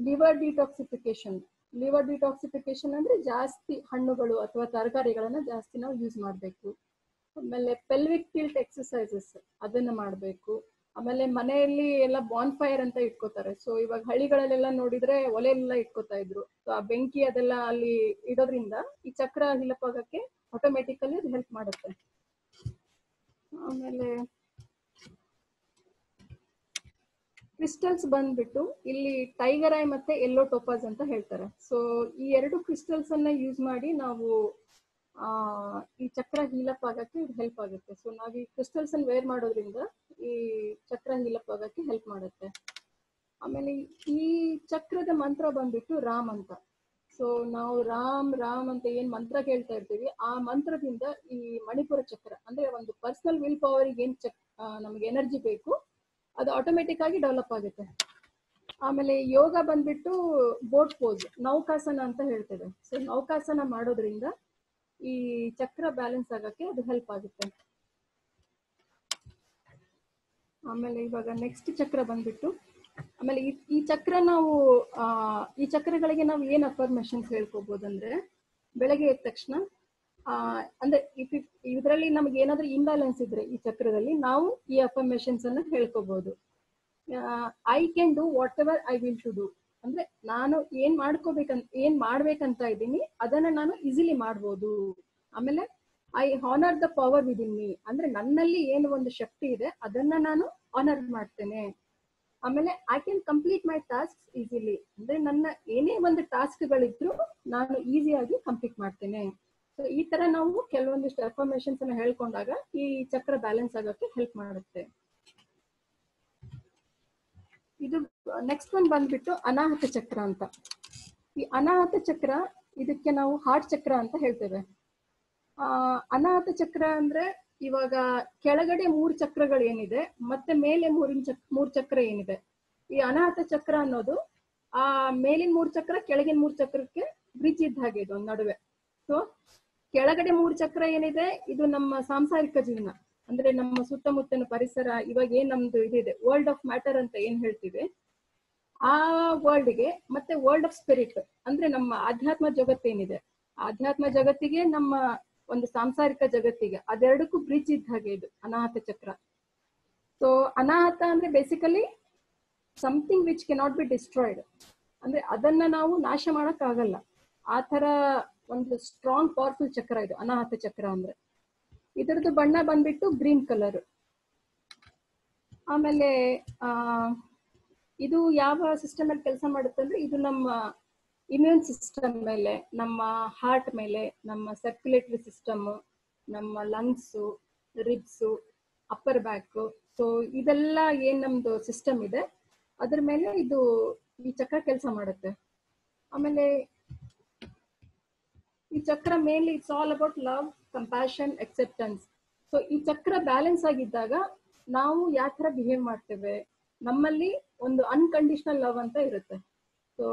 ಲಿವರ್ ಡಿಟಾಕ್ಸಿಫಿಕೇಶನ್ ಲಿವರ್ ಡಿಟಾಕ್ಸಿಫಿಕೇಶನ್ ಅಂದ್ರೆ ಜಾಸ್ತಿ ಹಣ್ಣುಗಳು ಅಥವಾ ತರಕಾರಿಗಳನ್ನ ಜಾಸ್ತಿ ನಾವು ಯೂಸ್ ಮಾಡಬೇಕು. ಆಮೇಲೆ ಪೆಲ್ವಿಕ್ ಟಿಲ್ಟ್ ಎಕ್ಸಸೈಸಸ್ ಅದನ್ನ ಮಾಡಬೇಕು. ಆಮೇಲೆ ಮನೆಯಲ್ಲಿ ಎಲ್ಲ ಬಾನ್ ಫೈರ್ ಅಂತ ಇಟ್ಕೋತಾರೆ. ಸೊ ಇವಾಗ ಹಳ್ಳಿಗಳಲ್ಲೆಲ್ಲ ನೋಡಿದ್ರೆ ಒಲೆ ಎಲ್ಲ ಇಟ್ಕೋತಾ ಇದ್ರು. ಸೊ ಆ ಬೆಂಕಿ ಅದೆಲ್ಲ ಅಲ್ಲಿ ಇಡೋದ್ರಿಂದ ಈ ಚಕ್ರ ಹಿಲಪಾಗಕ್ಕೆ ಆಟೋಮೆಟಿಕಲಿ ಅದು ಹೆಲ್ಪ್ ಮಾಡುತ್ತೆ. ಆಮೇಲೆ ಕ್ರಿಸ್ಟಲ್ಸ್ ಬಂದ್ಬಿಟ್ಟು ಇಲ್ಲಿ ಟೈಗರ್ ಐ ಮತ್ತೆ ಎಲ್ಲೋ ಟೋಪಾಸ್ ಅಂತ ಹೇಳ್ತಾರೆ. ಸೊ ಈ ಎರಡು ಕ್ರಿಸ್ಟಲ್ಸ್ ಅನ್ನ ಯೂಸ್ ಮಾಡಿ ನಾವು, ಆ, ಈ ಚಕ್ರ ಹೀಲಪ್ ಆಗಕ್ಕೆ ಹೆಲ್ಪ್ ಆಗುತ್ತೆ. ಸೊ ನಾವು ಈ ಕ್ರಿಸ್ಟಲ್ಸ್ ಅನ್ನ ವೇರ್ ಮಾಡೋದ್ರಿಂದ ಈ ಚಕ್ರ ಹೀಲಪ್ ಆಗಕ್ಕೆ ಹೆಲ್ಪ್ ಮಾಡುತ್ತೆ. ಆಮೇಲೆ ಈ ಚಕ್ರದ ಮಂತ್ರ ಬಂದ್ಬಿಟ್ಟು ರಾಮ್ ಅಂತ. ಸೊ ನಾವು ರಾಮ್ ರಾಮ್ ಅಂತ ಏನ್ ಮಂತ್ರ ಕೇಳ್ತಾ ಇರ್ತೀವಿ, ಆ ಮಂತ್ರದಿಂದ ಈ ಮಣಿಪುರ ಚಕ್ರ, ಅಂದ್ರೆ ಒಂದು ಪರ್ಸನಲ್ ವಿಲ್ ಪವರ್ ಏನ್ ಚಕ್ ನಮಗೆ ಎನರ್ಜಿ ಬೇಕು ಅದು ಆಟೋಮೆಟಿಕ್ ಆಗಿ ಡೆವಲಪ್ ಆಗುತ್ತೆ. ಆಮೇಲೆ ಯೋಗ ಬಂದ್ಬಿಟ್ಟು ಬೋಟ್ ಪೋಸ್ ನೌಕಾಸನ ಅಂತ ಹೇಳ್ತೇವೆ. ಸೊ ನೌಕಾಸನ ಮಾಡೋದ್ರಿಂದ ಈ ಚಕ್ರ ಬ್ಯಾಲೆನ್ಸ್ ಆಗಕ್ಕೆ ಅದು ಹೆಲ್ಪ್ ಆಗುತ್ತೆ. ಆಮೇಲೆ ಇವಾಗ ನೆಕ್ಸ್ಟ್ ಚಕ್ರ ಬಂದ್ಬಿಟ್ಟು, ಆಮೇಲೆ ಈ ಚಕ್ರ ನಾವು ಈ ಚಕ್ರಗಳಿಗೆ ನಾವು ಏನ್ ಅಫರ್ಮೇಶನ್ಸ್ ಹೇಳ್ಕೋಬಹುದು ಅಂದ್ರೆ, ಬೆಳಗ್ಗೆ ಎದ್ದ ತಕ್ಷಣ ಅಂದ್ರೆ ಇದರಲ್ಲಿ ನಮ್ಗೆ ಏನಾದ್ರೂ ಇಂಬ್ಯಾಲೆನ್ಸ್ ಇದ್ರೆ ಈ ಚಕ್ರದಲ್ಲಿ ನಾವು ಈ ಅಫರ್ಮೇಶನ್ಸ್ ಅನ್ನ ಹೇಳ್ಕೋಬಹುದು I can do whatever I will to do ಅಂದ್ರೆ ನಾನು ಏನ್ ಮಾಡ್ಕೋಬೇಕಂತ ಏನ್ ಮಾಡ್ಬೇಕಂತ ಇದ್ದೀನಿ, ಅದನ್ನ ನಾನು ಈಸಿಲಿ ಮಾಡ್ಬೋದು. ಆಮೇಲೆ I honour the power within me ಅಂದ್ರೆ ನನ್ನಲ್ಲಿ ಏನು ಒಂದು ಶಕ್ತಿ ಇದೆ, ಅದನ್ನ ನಾನು ಆನರ್ ಮಾಡ್ತೇನೆ. ಆಮೇಲೆ I can complete my task easily ಅಂದ್ರೆ ನನ್ನ ಏನೇ ಒಂದು ಟಾಸ್ಕ್ ಗಳಿದ್ರು ನಾನು ಈಸಿಯಾಗಿ ಕಂಪ್ಲೀಟ್ ಮಾಡ್ತೇನೆ. ಸೊ ಈ ತರ ನಾವು ಕೆಲವೊಂದಿಷ್ಟು ಅಫರ್ಮೇಶನ್ಸ್ ಅನ್ನ ಹೇಳ್ಕೊಂಡಾಗ ಈ ಚಕ್ರ ಬ್ಯಾಲೆನ್ಸ್ ಆಗೋಕೆ ಹೆಲ್ಪ್ ಮಾಡುತ್ತೆ. ಇದು ನೆಕ್ಸ್ಟ್ ಒನ್ ಬಂದ್ಬಿಟ್ಟು ಅನಾಹತ ಚಕ್ರ ಅಂತ. ಈ ಅನಾಹತ ಚಕ್ರ, ಇದಕ್ಕೆ ನಾವು ಹಾರ್ಟ್ ಚಕ್ರ ಅಂತ ಹೇಳ್ತೇವೆ. ಆ, ಅನಾಹತ ಚಕ್ರ ಅಂದ್ರೆ ಇವಾಗ ಕೆಳಗಡೆ ಮೂರ್ ಚಕ್ರಗಳು ಏನಿದೆ, ಮತ್ತೆ ಮೇಲೆ ಮೂರಿನ ಚಕ್, ಮೂರ್ ಚಕ್ರ ಏನಿದೆ. ಈ ಅನಾಹತ ಚಕ್ರ ಅನ್ನೋದು, ಆ ಮೇಲಿನ ಮೂರ್ ಚಕ್ರ, ಕೆಳಗಿನ ಮೂರ್ ಚಕ್ರಕ್ಕೆ ಬ್ರಿಡ್ಜ್ ಇದ್ದ ಹಾಗೆ ಇದು ನಡುವೆ. ಸೊ ಕೆಳಗಡೆ ಮೂರು ಚಕ್ರ ಏನಿದೆ, ಇದು ನಮ್ಮ ಸಾಂಸಾರಿಕ ಜೀವನ. ಅಂದ್ರೆ ನಮ್ಮ ಸುತ್ತಮುತ್ತಲಿನ ಪರಿಸರ, ಇವಾಗ ಏನ್ ನಮ್ದು ಇದಿದೆ ವರ್ಲ್ಡ್ ಆಫ್ ಮ್ಯಾಟರ್ ಅಂತ ಏನ್ ಹೇಳ್ತೀವಿ, ಆ ವರ್ಲ್ಡ್ಗೆ ಮತ್ತೆ ವರ್ಲ್ಡ್ ಆಫ್ ಸ್ಪಿರಿಟ್ ಅಂದ್ರೆ ನಮ್ಮ ಆಧ್ಯಾತ್ಮ ಜಗತ್ತೇನಿದೆ ಆಧ್ಯಾತ್ಮ ಜಗತ್ತಿಗೆ ನಮ್ಮ ಒಂದು ಸಾಂಸಾರಿಕ ಜಗತ್ತಿಗೆ, ಅದೆರಡಕ್ಕೂ ಬ್ರಿಡ್ಜ್ ಇದ್ದ ಹಾಗೆ ಇದು, ಅನಾಹತ ಚಕ್ರ. ಸೊ ಅನಾಹತ ಅಂದ್ರೆ basically something which cannot be destroyed ಅಂದ್ರೆ ಅದನ್ನ ನಾವು ನಾಶ ಮಾಡಕ್ ಆಗಲ್ಲ ಆ ತರ ಒಂದು ಸ್ಟ್ರಾಂಗ್ ಪವರ್ಫುಲ್ ಚಕ್ರ ಇದು, ಅನಾಹತ ಚಕ್ರ ಅಂದ್ರೆ. ಇದರದ್ದು ಬಣ್ಣ ಬಂದ್ಬಿಟ್ಟು ಗ್ರೀನ್ ಕಲರ್ ಆಮೇಲೆ, ಆ, ಇದು ಯಾವ ಸಿಸ್ಟಮ್ ಅಲ್ಲಿ ಕೆಲಸ ಮಾಡುತ್ತೆ ಅಂದ್ರೆ, ಇದು ನಮ್ಮ ಇಮ್ಯೂನ್ ಸಿಸ್ಟಮ್ ಮೇಲೆ, ನಮ್ಮ ಹಾರ್ಟ್ ಮೇಲೆ, ನಮ್ಮ ಸರ್ಕ್ಯುಲೇಟರಿ ಸಿಸ್ಟಮ್ ನಮ್ಮ lungs ribs upper back so ಇದೆಲ್ಲ ಏನ್ ನಮ್ದು ಸಿಸ್ಟಮ್ ಇದೆ. ಅದ್ರ ಮೇಲೆ ಇದು ಈ ಚಕ್ರ ಕೆಲಸ ಮಾಡುತ್ತೆ. ಆಮೇಲೆ ಈ ಚಕ್ರ mainly it's all about love compassion acceptance so ಈ ಚಕ್ರ ಬ್ಯಾಲೆನ್ಸ್ ಆಗಿದ್ದಾಗ ನಾವು ಯಾವ ತರ ಬಿಹೇವ್ ಮಾಡ್ತೇವೆ? ನಮ್ಮಲ್ಲಿ ಒಂದು ಅನ್ಕಂಡೀಷನಲ್ ಲವ್ ಅಂತ ಇರುತ್ತೆ. ಸೊ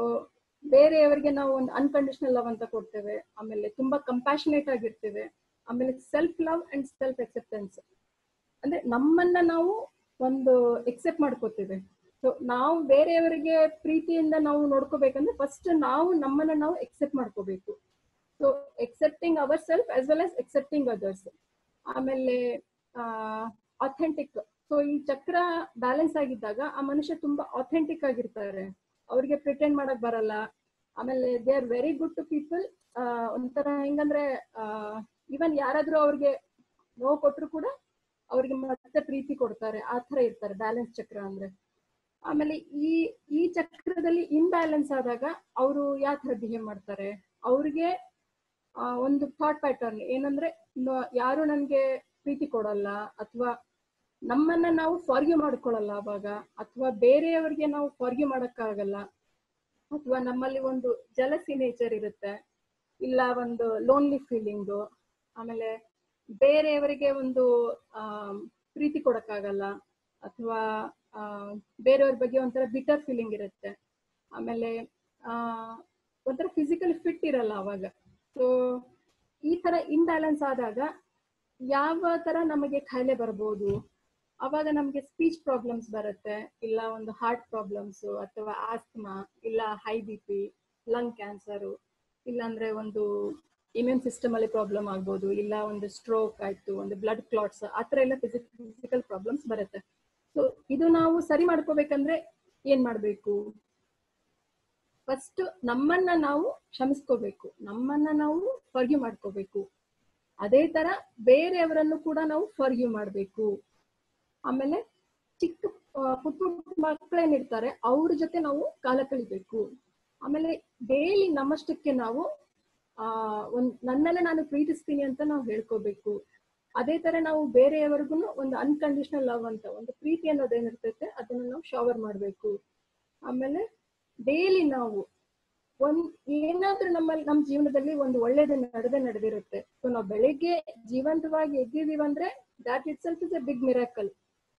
ಬೇರೆಯವರಿಗೆ ನಾವು ಒಂದು ಅನ್ಕಂಡೀಷನಲ್ ಲವ್ ಅಂತ ಕೊಡ್ತೇವೆ. ಆಮೇಲೆ ತುಂಬಾ ಕಂಪ್ಯಾಷನೇಟ್ ಆಗಿರ್ತೇವೆ. ಆಮೇಲೆ self love and self acceptance ಅಂದ್ರೆ ನಮ್ಮನ್ನ ನಾವು ಒಂದು ಎಕ್ಸೆಪ್ಟ್ ಮಾಡ್ಕೋತೇವೆ. ಸೊ ನಾವು ಬೇರೆಯವರಿಗೆ ಪ್ರೀತಿಯಿಂದ ನಾವು ನೋಡ್ಕೋಬೇಕಂದ್ರೆ ಫಸ್ಟ್ ನಾವು ನಮ್ಮನ್ನ ನಾವು ಎಕ್ಸೆಪ್ಟ್ ಮಾಡ್ಕೋಬೇಕು. Accepting our self as well as accepting others ಆಮೇಲೆ ಅಥೆಂಟಿಕ್ ಸೊ ಈ ಚಕ್ರ ಬ್ಯಾಲೆನ್ಸ್ ಆಗಿದ್ದಾಗ ಆ ಮನುಷ್ಯ ತುಂಬಾ ಅಥೆಂಟಿಕ್ ಆಗಿರ್ತಾರೆ. ಅವ್ರಿಗೆ ಪ್ರಿಟೆಂಡ್ ಮಾಡಕ್ ಬರಲ್ಲ. ಆಮೇಲೆ they are very good to people ಒಂಥರ ಹೆಂಗಂದ್ರೆ ಈವನ್ ಯಾರಾದ್ರೂ ಅವ್ರಿಗೆ ನೋವು ಕೊಟ್ಟರು ಕೂಡ ಅವ್ರಿಗೆ ಮತ್ತೆ ಪ್ರೀತಿ ಕೊಡ್ತಾರೆ. ಆ ತರ ಇರ್ತಾರೆ ಬ್ಯಾಲೆನ್ಸ್ ಚಕ್ರ ಅಂದ್ರೆ. ಆಮೇಲೆ, ಈ ಈ ಚಕ್ರದಲ್ಲಿ ಇನ್ಬ್ಯಾಲೆನ್ಸ್ ಆದಾಗ ಅವರು ಯಾವ ತರ ಬಿಹೇವ್ ಮಾಡ್ತಾರೆ? ಅವ್ರಿಗೆ ಒಂದು ಥಾಟ್ ಪ್ಯಾಟರ್ನ್ ಏನಂದ್ರೆ ಯಾರು ನನ್ಗೆ ಪ್ರೀತಿ ಕೊಡಲ್ಲ, ಅಥವಾ ನಮ್ಮನ್ನ ನಾವು ಫಾರ್ಗ್ಯೂ ಮಾಡ್ಕೊಳ್ಳಲ್ಲ ಅವಾಗ, ಅಥವಾ ಬೇರೆಯವರಿಗೆ ನಾವು ಫಾರ್ಗ್ಯೂ ಮಾಡಕ್ಕಾಗಲ್ಲ, ಅಥವಾ ನಮ್ಮಲ್ಲಿ ಒಂದು ಜಲಸಿ ನೇಚರ್ ಇರುತ್ತೆ, ಇಲ್ಲ ಒಂದು ಲೋನ್ಲಿ ಫೀಲಿಂಗ್ ಆಮೇಲೆ ಬೇರೆಯವರಿಗೆ ಒಂದು, ಆ, ಪ್ರೀತಿ ಕೊಡಕ್ಕಾಗಲ್ಲ, ಅಥವಾ ಬೇರೆಯವ್ರ ಬಗ್ಗೆ ಒಂಥರ ಬಿಟರ್ ಫೀಲಿಂಗ್ ಇರುತ್ತೆ, ಆಮೇಲೆ, ಆ, ಒಂಥರ ಫಿಸಿಕಲಿ ಫಿಟ್ ಇರಲ್ಲ ಅವಾಗ. ಸೊ ಈ ತರ ಇಂಬ್ಯಾಲೆನ್ಸ್ ಆದಾಗ ಯಾವ ತರ ನಮಗೆ ಕಾಯಿಲೆ ಬರ್ಬೋದು? ಅವಾಗ ನಮಗೆ ಸ್ಪೀಚ್ ಪ್ರಾಬ್ಲಮ್ಸ್ ಬರುತ್ತೆ, ಇಲ್ಲ ಒಂದು ಹಾರ್ಟ್ ಪ್ರಾಬ್ಲಮ್ಸ್ ಅಥವಾ ಆಸ್ತಮಾ ಇಲ್ಲ high B P lung cancer ಇಲ್ಲಾಂದ್ರೆ ಒಂದು ಇಮ್ಯೂನ್ ಸಿಸ್ಟಮ್ ಅಲ್ಲಿ ಪ್ರಾಬ್ಲಮ್ ಆಗ್ಬೋದು, ಇಲ್ಲ ಒಂದು ಸ್ಟ್ರೋಕ್ ಆಯ್ತು, ಒಂದು ಬ್ಲಡ್ ಕ್ಲಾಟ್ಸ್ ಆ ಎಲ್ಲ ಫಿಸಿಕಲ್ ಪ್ರಾಬ್ಲಮ್ಸ್ ಬರುತ್ತೆ. ಸೊ ಇದು ನಾವು ಸರಿ ಮಾಡ್ಕೋಬೇಕಂದ್ರೆ ಏನ್ ಮಾಡ್ಬೇಕು? ಫಸ್ಟ್ ನಮ್ಮನ್ನ ನಾವು ಕ್ಷಮಿಸ್ಕೋಬೇಕು, ನಮ್ಮನ್ನ ನಾವು ಫರ್ಗ್ಯೂ ಮಾಡ್ಕೋಬೇಕು. ಅದೇ ತರ ಬೇರೆಯವರನ್ನು ಕೂಡ ನಾವು ಫರ್ಗ್ಯೂ ಮಾಡ್ಬೇಕು. ಆಮೇಲೆ ಚಿಕ್ಕ ಪುಟ್ಟ ಪುಟ್ಟ ಮಕ್ಕಳೇನಿರ್ತಾರೆ, ಅವ್ರ ಜೊತೆ ನಾವು ಕಾಲ ಕಳಿಬೇಕು. ಆಮೇಲೆ ಡೈಲಿ ನಮ್ಮಷ್ಟಕ್ಕೆ ನಾವು, ಆ, ಒಂದ್ ನನ್ನನ್ನ ನಾನು ಪ್ರೀತಿಸ್ತೀನಿ ಅಂತ ನಾವು ಹೇಳ್ಕೋಬೇಕು. ಅದೇ ತರ ನಾವು ಬೇರೆಯವರೆಗೂ ಒಂದು ಅನ್ಕಂಡೀಷನಲ್ ಲವ್ ಅಂತ, ಒಂದು ಪ್ರೀತಿ ಅನ್ನೋದೇನಿರ್ತೈತೆ, ಅದನ್ನ ನಾವು ಶವರ್ ಮಾಡ್ಬೇಕು. ಆಮೇಲೆ ಡೈಲಿ ನಾವು ಒಂದ್ ಏನಾದ್ರೂ ನಮ್ಮಲ್ಲಿ ನಮ್ಮ ಜೀವನದಲ್ಲಿ ಒಂದು ಒಳ್ಳೇದು ನಡೆದ ನಡೆದಿರುತ್ತೆ. ಸೊ ನಾವು ಬೆಳಿಗ್ಗೆ ಜೀವಂತವಾಗಿ ಎದ್ದಿದೀವಿ ಅಂದ್ರೆ that itself is a big miracle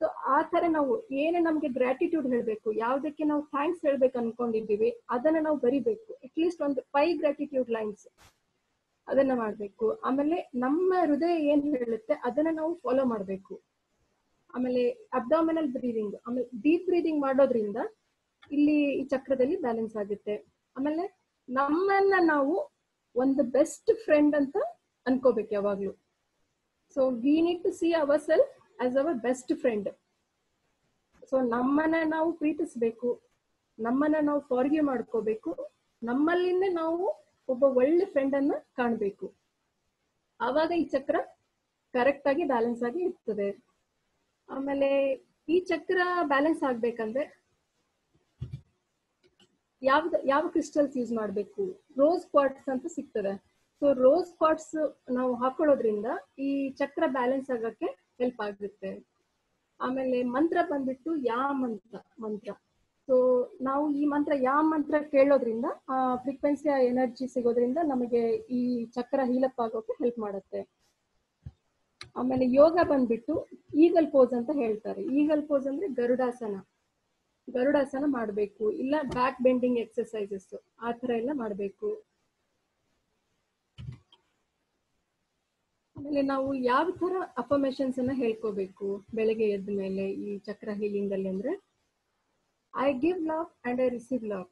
so ಆ ತರ ನಾವು ಏನೇ ನಮ್ಗೆ ಗ್ರಾಟಿಟ್ಯೂಡ್ ಹೇಳ್ಬೇಕು, ಯಾವ್ದಕ್ಕೆ ನಾವು ಥ್ಯಾಂಕ್ಸ್ ಹೇಳ್ಬೇಕು ಅನ್ಕೊಂಡಿದ್ದೀವಿ, ಅದನ್ನ ನಾವು ಬರಿಬೇಕು. ಅಟ್ಲೀಸ್ಟ್ ಒಂದು ಫೈವ್ ಗ್ರಾಟಿಟ್ಯೂಡ್ ಲೈನ್ಸ್ ಅದನ್ನ ಮಾಡ್ಬೇಕು. ಆಮೇಲೆ ನಮ್ಮ ಹೃದಯ ಏನ್ ಹೇಳುತ್ತೆ, ಅದನ್ನ ನಾವು ಫಾಲೋ ಮಾಡ್ಬೇಕು. ಆಮೇಲೆ ಅಬ್ಡಾಮಿನಲ್ ಬ್ರೀದಿಂಗ್ ಆಮೇಲೆ ಡೀಪ್ ಬ್ರೀದಿಂಗ್ ಮಾಡೋದ್ರಿಂದ ಇಲ್ಲಿ ಈ ಚಕ್ರದಲ್ಲಿ ಬ್ಯಾಲೆನ್ಸ್ ಆಗುತ್ತೆ. ಆಮೇಲೆ ನಮ್ಮನ್ನ ನಾವು ಒಂದು ಬೆಸ್ಟ್ ಫ್ರೆಂಡ್ ಅಂತ ಅನ್ಕೋಬೇಕು ಯಾವಾಗ್ಲೂ. So we need to see our self as our best friend so ನಮ್ಮನ್ನ ನಾವು ಪ್ರೀತಿಸ್ಬೇಕು. ನಮ್ಮನ್ನ ನಾವು ಫಾರ್ಗ್ಯೂ ಮಾಡ್ಕೋಬೇಕು. ನಮ್ಮಲ್ಲಿಂದ ನಾವು ಒಬ್ಬ ಒಳ್ಳೆ ಫ್ರೆಂಡ್ ಅನ್ನ ಕಾಣಬೇಕು. ಆವಾಗ ಈ ಚಕ್ರ ಕರೆಕ್ಟ್ ಆಗಿ ಬ್ಯಾಲೆನ್ಸ್ ಆಗಿ ಇರ್ತದೆ. ಆಮೇಲೆ ಈ ಚಕ್ರ ಬ್ಯಾಲೆನ್ಸ್ ಆಗ್ಬೇಕಂದ್ರೆ ಯಾವ್ದು, ಯಾವ ಕ್ರಿಸ್ಟಲ್ಸ್ ಯೂಸ್ ಮಾಡಬೇಕು? ರೋಸ್ ಕ್ವಾರ್ಟ್ಸ್ ಅಂತ ಸಿಗ್ತದೆ. ಸೊ ರೋಸ್ ಕ್ವಾಟ್ಸ್ ನಾವು ಹಾಕೊಳ್ಳೋದ್ರಿಂದ ಈ ಚಕ್ರ ಬ್ಯಾಲೆನ್ಸ್ ಆಗಕ್ಕೆ ಹೆಲ್ಪ್ ಆಗುತ್ತೆ. ಆಮೇಲೆ ಮಂತ್ರ ಬಂದ್ಬಿಟ್ಟು ಯಾ ಮಂತ್ರ ಮಂತ್ರ. ಸೊ ನಾವು ಈ ಮಂತ್ರ, ಯಾ ಮಂತ್ರ ಕೇಳೋದ್ರಿಂದ, ಆ ಫ್ರೀಕ್ವೆನ್ಸಿ ಎನರ್ಜಿ ಸಿಗೋದ್ರಿಂದ ನಮಗೆ ಈ ಚಕ್ರ ಹೀಲಪ್ ಆಗೋಕೆ ಹೆಲ್ಪ್ ಮಾಡುತ್ತೆ. ಆಮೇಲೆ ಯೋಗ ಬಂದ್ಬಿಟ್ಟು ಈಗಲ್ ಪೋಸ್ ಅಂತ ಹೇಳ್ತಾರೆ. ಈಗಲ್ ಪೋಸ್ ಅಂದ್ರೆ ಗರುಡಾಸನ. ಗರುಡಾಸನ ಮಾಡಬೇಕು. ಇಲ್ಲ ಬ್ಯಾಕ್ ಬೆಂಡಿಂಗ್ ಎಕ್ಸರ್ಸೈಸಸ್ ಆ ತರ ಎಲ್ಲ ಮಾಡಬೇಕು. ಆಮೇಲೆ ನಾವು ಯಾವ ತರ ಅಫರ್ಮೇಶನ್ಸ್ ಅನ್ನ ಹೇಳ್ಕೋಬೇಕು ಬೆಳಗ್ಗೆ ಎದ್ದ ಮೇಲೆ ಈ ಚಕ್ರ ಹೀಲಿಂಗ್ ಅಲ್ಲಿ ಅಂದ್ರೆ? I give love and I receive love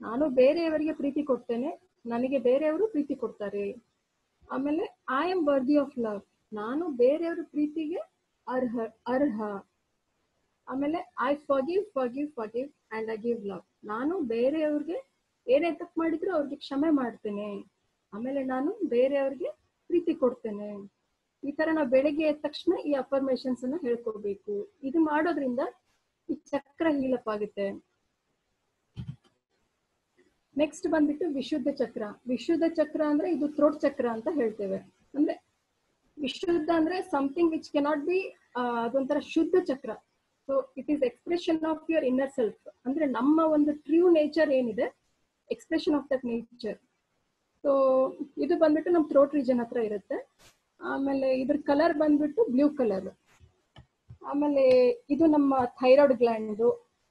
ನಾನು ಬೇರೆಯವರಿಗೆ ಪ್ರೀತಿ ಕೊಡ್ತೇನೆ, ನನಗೆ ಬೇರೆಯವರು ಪ್ರೀತಿ ಕೊಡ್ತಾರೆ. ಆಮೇಲೆ I am worthy of love ನಾನು ಬೇರೆಯವರ ಪ್ರೀತಿಗೆ ಅರ್ಹ ಅರ್ಹ. ಆಮೇಲೆ I forgive forgive forgive and I give love ನಾನು ಬೇರೆಯವ್ರಿಗೆ ಏನೇ ತಪ್ಪು ಮಾಡಿದ್ರು ಅವ್ರಿಗೆ ಕ್ಷಮೆ ಮಾಡ್ತೇನೆ. ಆಮೇಲೆ ನಾನು ಬೇರೆಯವ್ರಿಗೆ ಪ್ರೀತಿ ಕೊಡ್ತೇನೆ. ಈ ತರ ನಾವು ಬೆಳಗ್ಗೆ ಎದ್ದ ತಕ್ಷಣ ಈ ಅಫರ್ಮೇಶನ್ಸ್ ಅನ್ನ ಹೇಳ್ಕೋಬೇಕು. ಇದು ಮಾಡೋದ್ರಿಂದ ಈ ಚಕ್ರ ಹೀಲಪ್ ಆಗುತ್ತೆ. ನೆಕ್ಸ್ಟ್ ಬಂದ್ಬಿಟ್ಟು ವಿಶುದ್ಧ ಚಕ್ರ. ವಿಶುದ್ಧ ಚಕ್ರ ಅಂದ್ರೆ ಇದು ಥ್ರೋಟ್ ಚಕ್ರ ಅಂತ ಹೇಳ್ತೇವೆ. ಅಂದ್ರೆ ವಿಶುದ್ಧ ಅಂದ್ರೆ ಸಮಥಿಂಗ್ ವಿಚ್ ಕೆನಾಟ್ ಬಿ ಅದೊಂಥರ ಶುದ್ಧ ಚಕ್ರ. So it is expression of your inner self ಅಂದ್ರೆ ನಮ್ಮ ಒಂದು ಟ್ರೂ ನೇಚರ್ ಏನಿದೆ expression of that nature so ಇದು ಬಂದ್ಬಿಟ್ಟು ನಮ್ ಥ್ರೋಟ್ ರೀಜನ್ ಹತ್ರ ಇರುತ್ತೆ. ಆಮೇಲೆ ಇದ್ರ ಕಲರ್ ಬಂದ್ಬಿಟ್ಟು ಬ್ಲೂ ಕಲರ್ ಆಮೇಲೆ ಇದು ನಮ್ಮ thyroid gland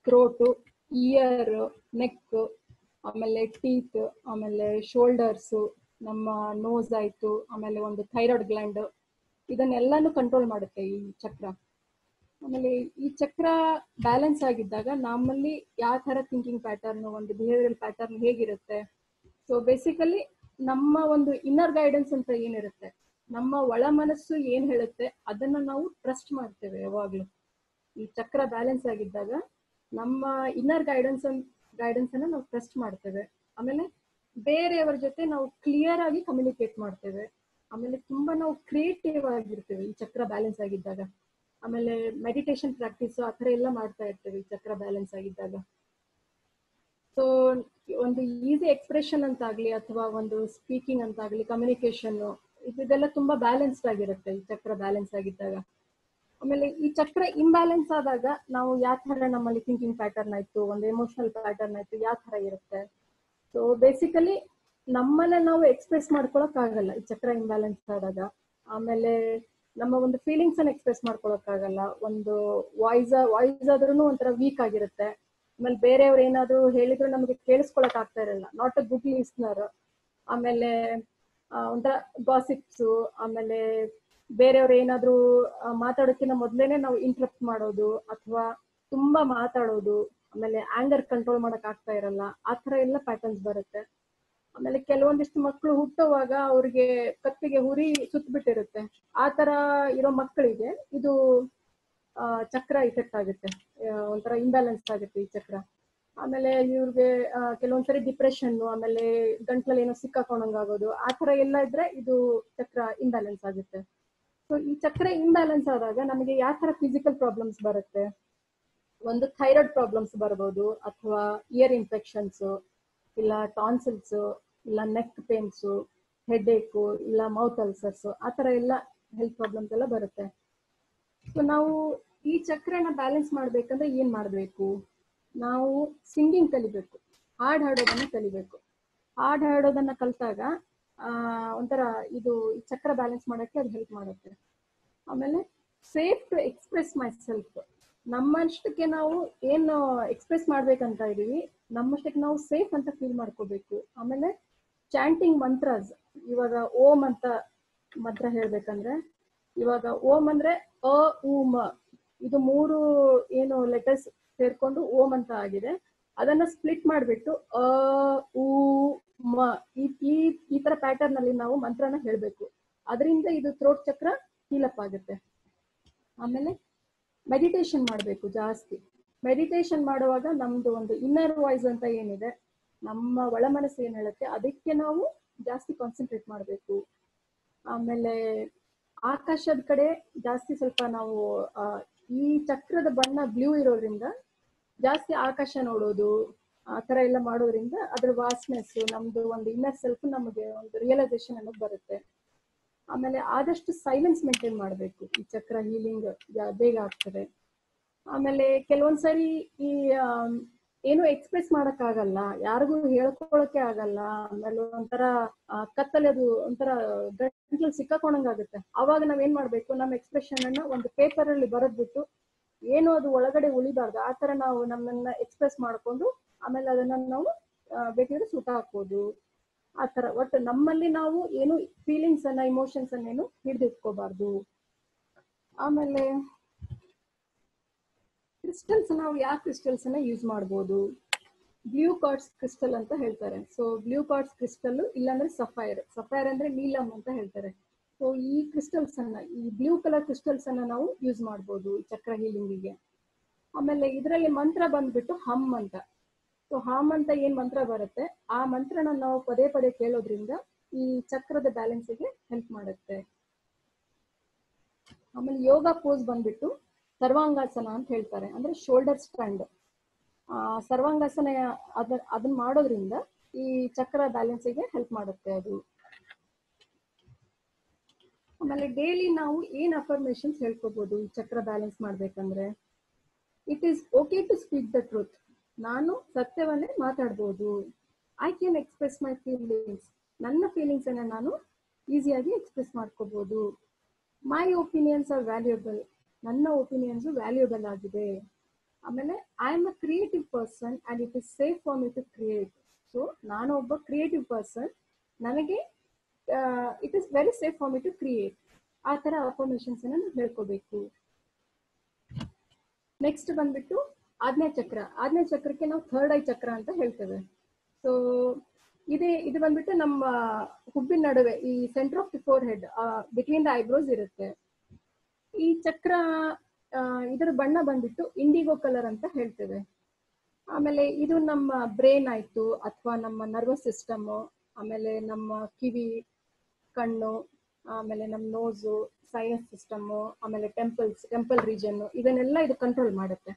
throat ear neck ಆಮೇಲೆ ಟೀತ್ ಆಮೇಲೆ ಶೋಲ್ಡರ್ಸು ನಮ್ಮ ನೋಸ್ ಆಯ್ತು, ಆಮೇಲೆ ಒಂದು ಥೈರಾಯ್ಡ್ ಗ್ಲ್ಯಾಂಡ್ ಇದನ್ನೆಲ್ಲಾನು ಕಂಟ್ರೋಲ್ ಮಾಡುತ್ತೆ ಈ ಚಕ್ರ. ಆಮೇಲೆ ಈ ಚಕ್ರ ಬ್ಯಾಲೆನ್ಸ್ ಆಗಿದ್ದಾಗ ನಮ್ಮಲ್ಲಿ ಯಾವ ತರ ಥಿಂಕಿಂಗ್ ಪ್ಯಾಟರ್ನ್ ಒಂದು ಬಿಹೇವಿಯರ್ ಪ್ಯಾಟರ್ನ್ ಹೇಗಿರುತ್ತೆ? ಸೊ ಬೇಸಿಕಲಿ ನಮ್ಮ ಒಂದು ಇನ್ನರ್ ಗೈಡೆನ್ಸ್ ಅಂತ ಏನಿರುತ್ತೆ? ನಮ್ಮ ಒಳ ಮನಸ್ಸು ಏನ್ ಹೇಳುತ್ತೆ? ಅದನ್ನ ನಾವು ಟ್ರಸ್ಟ್ ಮಾಡ್ತೇವೆ ಯಾವಾಗ್ಲೂ. ಈ ಚಕ್ರ ಬ್ಯಾಲೆನ್ಸ್ ಆಗಿದ್ದಾಗ ನಮ್ಮ ಇನ್ನರ್ ಗೈಡೆನ್ಸ್ ಗೈಡೆನ್ಸ್ ಅನ್ನ ನಾವು ಟ್ರಸ್ಟ್ ಮಾಡ್ತೇವೆ. ಆಮೇಲೆ ಬೇರೆಯವರ ಜೊತೆ ನಾವು ಕ್ಲಿಯರ್ ಆಗಿ ಕಮ್ಯುನಿಕೇಟ್ ಮಾಡ್ತೇವೆ. ಆಮೇಲೆ ತುಂಬಾ ನಾವು ಕ್ರಿಯೇಟಿವ್ ಆಗಿರ್ತೇವೆ ಈ ಚಕ್ರ ಬ್ಯಾಲೆನ್ಸ್ ಆಗಿದ್ದಾಗ. ಆಮೇಲೆ ಮೆಡಿಟೇಷನ್ ಪ್ರಾಕ್ಟೀಸ್ ಆ ಥರ ಎಲ್ಲ ಮಾಡ್ತಾ ಇರ್ತೇವೆ, ಚಕ್ರ ಬ್ಯಾಲೆನ್ಸ್ ಆಗಿದ್ದಾಗ. ಸೊ ಒಂದು ಈಸಿ ಎಕ್ಸ್ಪ್ರೆಷನ್ ಅಂತಾಗ್ಲಿ ಅಥವಾ ಒಂದು ಸ್ಪೀಕಿಂಗ್ ಅಂತಾಗ್ಲಿ ಕಮ್ಯುನಿಕೇಶನ್ ಇದೆಲ್ಲ ತುಂಬಾ ಬ್ಯಾಲೆನ್ಸ್ಡ್ ಆಗಿರುತ್ತೆ ಈ ಚಕ್ರ ಬ್ಯಾಲೆನ್ಸ್ ಆಗಿದ್ದಾಗ. ಆಮೇಲೆ ಈ ಚಕ್ರ ಇಂಬ್ಯಾಲೆನ್ಸ್ ಆದಾಗ ನಾವು ಯಾವ ತರ ನಮ್ಮಲ್ಲಿ ಥಿಂಕಿಂಗ್ ಪ್ಯಾಟರ್ನ್ ಆಯ್ತು, ಒಂದು ಎಮೋಷನಲ್ ಪ್ಯಾಟರ್ನ್ ಆಯ್ತು, ಯಾವ ತರ ಇರುತ್ತೆ? ಸೊ ಬೇಸಿಕಲಿ ನಮ್ಮನ್ನ ನಾವು ಎಕ್ಸ್ಪ್ರೆಸ್ ಮಾಡ್ಕೊಳಕ್ ಆಗಲ್ಲ ಈ ಚಕ್ರ ಇಂಬ್ಯಾಲೆನ್ಸ್ ಆದಾಗ. ಆಮೇಲೆ ನಮ್ಮ ಒಂದು ಫೀಲಿಂಗ್ಸ್ ಅನ್ನ ಎಕ್ಸ್ಪ್ರೆಸ್ ಮಾಡ್ಕೊಳಕ್ಕಾಗಲ್ಲ. ಒಂದು ವಾಯ್ಸ್ ವಾಯ್ಸ್ ಆದ್ರೂ ಒಂಥರ ವೀಕ್ ಆಗಿರುತ್ತೆ. ಆಮೇಲೆ ಬೇರೆಯವ್ರು ಏನಾದ್ರು ಹೇಳಿದ್ರು ನಮಗೆ ಕೇಳಿಸ್ಕೊಳಕ್ ಆಗ್ತಾ ಇರಲ್ಲ. ನಾಟ್ ಅ ಗುಡ್ ಲಿಸ್ನರ್ ಆಮೇಲೆ ಒಂಥರ ಗಾಸಿಪ್ಸು ಆಮೇಲೆ ಬೇರೆಯವ್ರು ಏನಾದ್ರು ಮಾತಾಡೋಕ್ಕಿಂತ ಮೊದ್ಲೇನೆ ನಾವು ಇಂಟ್ರಪ್ಟ್ ಮಾಡೋದು ಅಥವಾ ತುಂಬಾ ಮಾತಾಡೋದು, ಆಮೇಲೆ ಆಂಗರ್ ಕಂಟ್ರೋಲ್ ಮಾಡಕ್ ಆಗ್ತಾ ಇರಲ್ಲ. ಆ ತರ ಎಲ್ಲ ಪ್ಯಾಟರ್ನ್ಸ್ ಬರುತ್ತೆ. ಆಮೇಲೆ ಕೆಲವೊಂದಿಷ್ಟು ಮಕ್ಕಳು ಹುಟ್ಟುವಾಗ ಅವ್ರಿಗೆ ಕತ್ತಿಗೆ ಹುರಿ ಸುತ್ತಬಿಟ್ಟಿರುತ್ತೆ ಆ ತರ ಇರೋ ಮಕ್ಕಳಿಗೆ ಇದು ಚಕ್ರ ಇಫೆಕ್ಟ್ ಆಗುತ್ತೆ. ಒಂಥರ ಇಂಬ್ಯಾಲೆನ್ಸ್ ಆಗುತ್ತೆ ಈ ಚಕ್ರ. ಆಮೇಲೆ ಇವ್ರಿಗೆ ಕೆಲವೊಂದ್ಸರಿ ಡಿಪ್ರೆಷನ್ ಆಮೇಲೆ ಗಂಟ್ಲಲ್ಲಿ ಏನೋ ಸಿಕ್ಕಾಕೊಂಡಂಗಾಗೋದು, ಆ ತರ ಎಲ್ಲ ಇದ್ರೆ ಇದು ಚಕ್ರ ಇಂಬ್ಯಾಲೆನ್ಸ್ ಆಗುತ್ತೆ. ಸೊ ಈ ಚಕ್ರ ಇಂಬ್ಯಾಲೆನ್ಸ್ ಆದಾಗ ನಮಗೆ ಯಾವ ತರ ಫಿಸಿಕಲ್ ಪ್ರಾಬ್ಲಮ್ಸ್ ಬರುತ್ತೆ? ಒಂದು ಥೈರಾಯ್ಡ್ ಪ್ರಾಬ್ಲಮ್ಸ್ ಬರ್ಬೋದು, ಅಥವಾ ಇಯರ್ ಇನ್ಫೆಕ್ಷನ್ಸ್ ಇಲ್ಲ ಟಾನ್ಸಿಲ್ಸ್ ಇಲ್ಲ ನೆಕ್ ಪೇನ್ಸು ಹೆಡ್ ಏಕು ಇಲ್ಲ ಮೌತ್ ಅಲ್ಸರ್ಸ್ ಆ ಥರ ಎಲ್ಲ ಹೆಲ್ತ್ ಪ್ರಾಬ್ಲಮ್ಸ್ ಎಲ್ಲ ಬರುತ್ತೆ. ಸೊ ನಾವು ಈ ಚಕ್ರನ ಬ್ಯಾಲೆನ್ಸ್ ಮಾಡ್ಬೇಕಂದ್ರೆ ಏನ್ ಮಾಡ್ಬೇಕು? ನಾವು ಸಿಂಗಿಂಗ್ ಕಲಿಬೇಕು, ಹಾಡು ಹಾಡೋದನ್ನ ಕಲಿಬೇಕು. ಹಾಡು ಹಾಡೋದನ್ನ ಕಲ್ತಾಗ ಒಂಥರ ಇದು ಈ ಚಕ್ರ ಬ್ಯಾಲೆನ್ಸ್ ಮಾಡಕ್ಕೆ ಅದು ಹೆಲ್ಪ್ ಮಾಡುತ್ತೆ. ಆಮೇಲೆ safe to express myself ನಮ್ಮಷ್ಟಕ್ಕೆ ನಾವು ಏನು ಎಕ್ಸ್ಪ್ರೆಸ್ ಮಾಡ್ಬೇಕಂತ ಇದೀವಿ ನಮ್ಮಷ್ಟಕ್ಕೆ ನಾವು ಸೇಫ್ ಅಂತ ಫೀಲ್ ಮಾಡ್ಕೋಬೇಕು. ಆಮೇಲೆ ಚಾಂಟಿಂಗ್ ಮಂತ್ರಸ್ ಇವಾಗ ಓಂ ಅಂತ ಮಂತ್ರ ಹೇಳ್ಬೇಕಂದ್ರೆ, ಇವಾಗ ಓಂ ಅಂದ್ರೆ ಅ, ಉ, ಮ. ಇದು ಮೂರು ಏನು ಲೆಟರ್ಸ್ ಸೇರ್ಕೊಂಡು ಓಂ ಅಂತ ಆಗಿದೆ. ಅದನ್ನ ಸ್ಪ್ಲಿಟ್ ಮಾಡ್ಬಿಟ್ಟು ಅ, ಉ, ಮ. ಈ, ಈ- ತರ ಪ್ಯಾಟರ್ನ್ ಅಲ್ಲಿ ನಾವು ಮಂತ್ರನ ಹೇಳ್ಬೇಕು. ಅದರಿಂದ ಇದು ಥ್ರೋಟ್ ಚಕ್ರ ಅಪ್ ಆಗುತ್ತೆ. ಆಮೇಲೆ ಮೆಡಿಟೇಷನ್ ಮಾಡಬೇಕು ಜಾಸ್ತಿ. ಮೆಡಿಟೇಷನ್ ಮಾಡುವಾಗ ನಮ್ದು ಒಂದು ಇನ್ನರ್ ವಾಯ್ಸ್ ಅಂತ ಏನಿದೆ ನಮ್ಮ ಒಳ ಮನಸ್ಸು ಏನ್ ಹೇಳುತ್ತೆ, ಅದಕ್ಕೆ ನಾವು ಜಾಸ್ತಿ ಕಾನ್ಸಂಟ್ರೇಟ್ ಮಾಡಬೇಕು. ಆಮೇಲೆ ಆಕಾಶದ ಕಡೆ ಜಾಸ್ತಿ ಸ್ವಲ್ಪ ನಾವು ಈ ಚಕ್ರದ ಬಣ್ಣ ಬ್ಲೂ ಇರೋದ್ರಿಂದ ಜಾಸ್ತಿ ಆಕಾಶ ನೋಡೋದು, ಆ ತರ ಎಲ್ಲ ಮಾಡೋದ್ರಿಂದ ಅದ್ರ ವಾಸ್ನೆಸ್ ನಮ್ದು ಒಂದು ಇನ್ನರ್ ಸೆಲ್ಫ್ ನಮಗೆ ಒಂದು ರಿಯಲೈಸೇಷನ್ ಅನ್ನೋದು ಬರುತ್ತೆ. ಆಮೇಲೆ ಆದಷ್ಟು ಸೈಲೆನ್ಸ್ ಮೇಂಟೈನ್ ಮಾಡಬೇಕು. ಈ ಚಕ್ರ ಹೀಲಿಂಗ್ ಬೇಗ ಆಗ್ತದೆ. ಆಮೇಲೆ ಕೆಲವೊಂದ್ಸರಿ ಈ ಏನು ಎಕ್ಸ್ಪ್ರೆಸ್ ಮಾಡಕ್ ಆಗಲ್ಲ ಯಾರಿಗೂ ಹೇಳ್ಕೊಳಕ್ಕೆ ಆಗಲ್ಲ, ಆಮೇಲೆ ಒಂಥರ ಕತ್ತಲೆ ಅದು ಒಂಥರ ಗಂಟ್ಲಲ್ಲಿ ಸಿಕ್ಕಾಕೊಂಡಂಗಾಗುತ್ತೆ. ಅವಾಗ ನಾವ್ ಏನ್ ಮಾಡ್ಬೇಕು, ನಮ್ಮ ಎಕ್ಸ್ಪ್ರೆಷನ್ ಅನ್ನ ಒಂದು ಪೇಪರ್ ಅಲ್ಲಿ ಬರೆದ್ಬಿಟ್ಟು ಏನು ಅದು ಒಳಗಡೆ ಉಳಿಬಾರ್ದು, ಆ ತರ ನಾವು ನಮ್ಮನ್ನ ಎಕ್ಸ್ಪ್ರೆಸ್ ಮಾಡ್ಕೊಂಡು ಆಮೇಲೆ ಅದನ್ನ ನಾವು ಬೇಕಿದ್ರೆ ಸೂಟ ಹಾಕೋದು ಆ ತರ ಒಟ್ಟು ನಮ್ಮಲ್ಲಿ ನಾವು ಏನು ಫೀಲಿಂಗ್ಸ್ ಅನ್ನ ಇಮೋಷನ್ಸ್ ಅನ್ನ ಏನು ಹಿಡಿದಿಟ್ಕೋಬಾರ್ದು. ಆಮೇಲೆ ಕ್ರಿಸ್ಟಲ್ಸ್ ನಾವು ಯಾವ ಕ್ರಿಸ್ಟಲ್ಸ್ ಅನ್ನ ಯೂಸ್ ಮಾಡಬಹುದು ಬ್ಲೂ ಕಾರ್ಡ್ಸ್ ಕ್ರಿಸ್ಟಲ್ ಅಂತ ಹೇಳ್ತಾರೆ. ಸೊ ಬ್ಲೂ ಕಾರ್ಡ್ಸ್ ಕ್ರಿಸ್ಟಲ್ ಇಲ್ಲಾಂದ್ರೆ ಸಫೈರ್ ಸಫೈರ್ ಅಂದ್ರೆ ನೀಲಮ್ ಅಂತ ಹೇಳ್ತಾರೆ. ಸೊ ಈ ಕ್ರಿಸ್ಟಲ್ಸ್ ಅನ್ನ, ಈ ಬ್ಲೂ ಕಲರ್ ಕ್ರಿಸ್ಟಲ್ಸ್ ಅನ್ನ ನಾವು ಯೂಸ್ ಮಾಡಬಹುದು ಚಕ್ರ ಹೀಲಿಂಗಿಗೆ ಆಮೇಲೆ ಇದರಲ್ಲಿ ಮಂತ್ರ ಬಂದ್ಬಿಟ್ಟು ಹಮ್ ಅಂತ. ಸೊ ಹಮ್ ಅಂತ ಏನ್ ಮಂತ್ರ ಬರುತ್ತೆ? ಆ ಮಂತ್ರನ ನಾವು ಪದೇ ಪದೇ ಕೇಳೋದ್ರಿಂದ ಈ ಚಕ್ರದ ಬ್ಯಾಲೆನ್ಸಿಗೆ ಹೆಲ್ಪ್ ಮಾಡುತ್ತೆ. ಆಮೇಲೆ ಯೋಗ ಪೋಸ್ ಬಂದ್ಬಿಟ್ಟು ಸರ್ವಾಂಗಾಸನ ಅಂತ ಹೇಳ್ತಾರೆ. ಅಂದ್ರೆ ಶೋಲ್ಡರ್ ಸ್ಟ್ಯಾಂಡ್ ಆ, ಸರ್ವಾಂಗಾಸನ ಅದ ಅದನ್ನ ಮಾಡೋದ್ರಿಂದ ಈ ಚಕ್ರ ಬ್ಯಾಲೆನ್ಸಿಗೆ ಹೆಲ್ಪ್ ಮಾಡುತ್ತೆ ಅದು. ಆಮೇಲೆ ಡೈಲಿ ನಾವು ಏನ್ ಅಫರ್ಮೇಶನ್ಸ್ ಹೇಳ್ಕೋಬಹುದು ಈ ಚಕ್ರ ಬ್ಯಾಲೆನ್ಸ್ ಮಾಡ್ಬೇಕಂದ್ರೆ? It is okay to speak the truth ನಾನು ಸತ್ಯವನ್ನೇ ಮಾತಾಡ್ಬೋದು. I can express my feelings ನನ್ನ ಫೀಲಿಂಗ್ಸ್ ಅನ್ನ ನಾನು ಈಸಿಯಾಗಿ ಎಕ್ಸ್ಪ್ರೆಸ್ ಮಾಡ್ಕೋಬಹುದು ಮೈ ಒಪಿನಿಯನ್ಸ್ ಆರ್ ವ್ಯಾಲ್ಯೂಬಲ್ ನನ್ನ ಒಪಿನಿಯನ್ಸ್ ವ್ಯಾಲ್ಯೂಬಲ್ ಆಗಿದೆ. ಆಮೇಲೆ I am a creative person and it is safe for me to create so ನಾನು ಒಬ್ಬ ಕ್ರಿಯೇಟಿವ್ ಪರ್ಸನ್ ನನಗೆ it is very safe for me to create ಆ ತರ affirmations ಅನ್ನು ಹೇಳ್ಕೋಬೇಕು. Next ಬಂದ್ಬಿಟ್ಟು, ಆಜ್ಞಾ ಚಕ್ರ. ಆಜ್ಞಾ ಚಕ್ರಕ್ಕೆ ನಾವು ಥರ್ಡ್ ಐ ಚಕ್ರ ಅಂತ ಹೇಳ್ತೇವೆ. ಸೊ ಇದೇ, ಇದು ಬಂದ್ಬಿಟ್ಟು ನಮ್ಮ ಹುಬ್ಬಿನ ನಡುವೆ, ಈ centre of the forehead between the eyebrows ಇರುತ್ತೆ. ಈ ಚಕ್ರ ಇದರ ಬಣ್ಣ ಬಂದ್ಬಿಟ್ಟು ಇಂಡಿಗೋ ಕಲರ್ ಅಂತ ಹೇಳ್ತೇವೆ. ಆಮೇಲೆ ಇದು ನಮ್ಮ ಬ್ರೇನ್ ಆಯ್ತು, ಅಥವಾ ನಮ್ಮ ನರ್ವಸ್ ಸಿಸ್ಟಮ್ ಆಮೇಲೆ ನಮ್ಮ ಕಿವಿ, ಕಣ್ಣು, ಆಮೇಲೆ ನಮ್ಮ ನೋಸು ಸೈನಸ್ ಸಿಸ್ಟಮ್ ಆಮೇಲೆ ಟೆಂಪಲ್ಸ್ ಟೆಂಪಲ್ ರೀಜನ್ ಇದನ್ನೆಲ್ಲ ಇದು ಕಂಟ್ರೋಲ್ ಮಾಡುತ್ತೆ.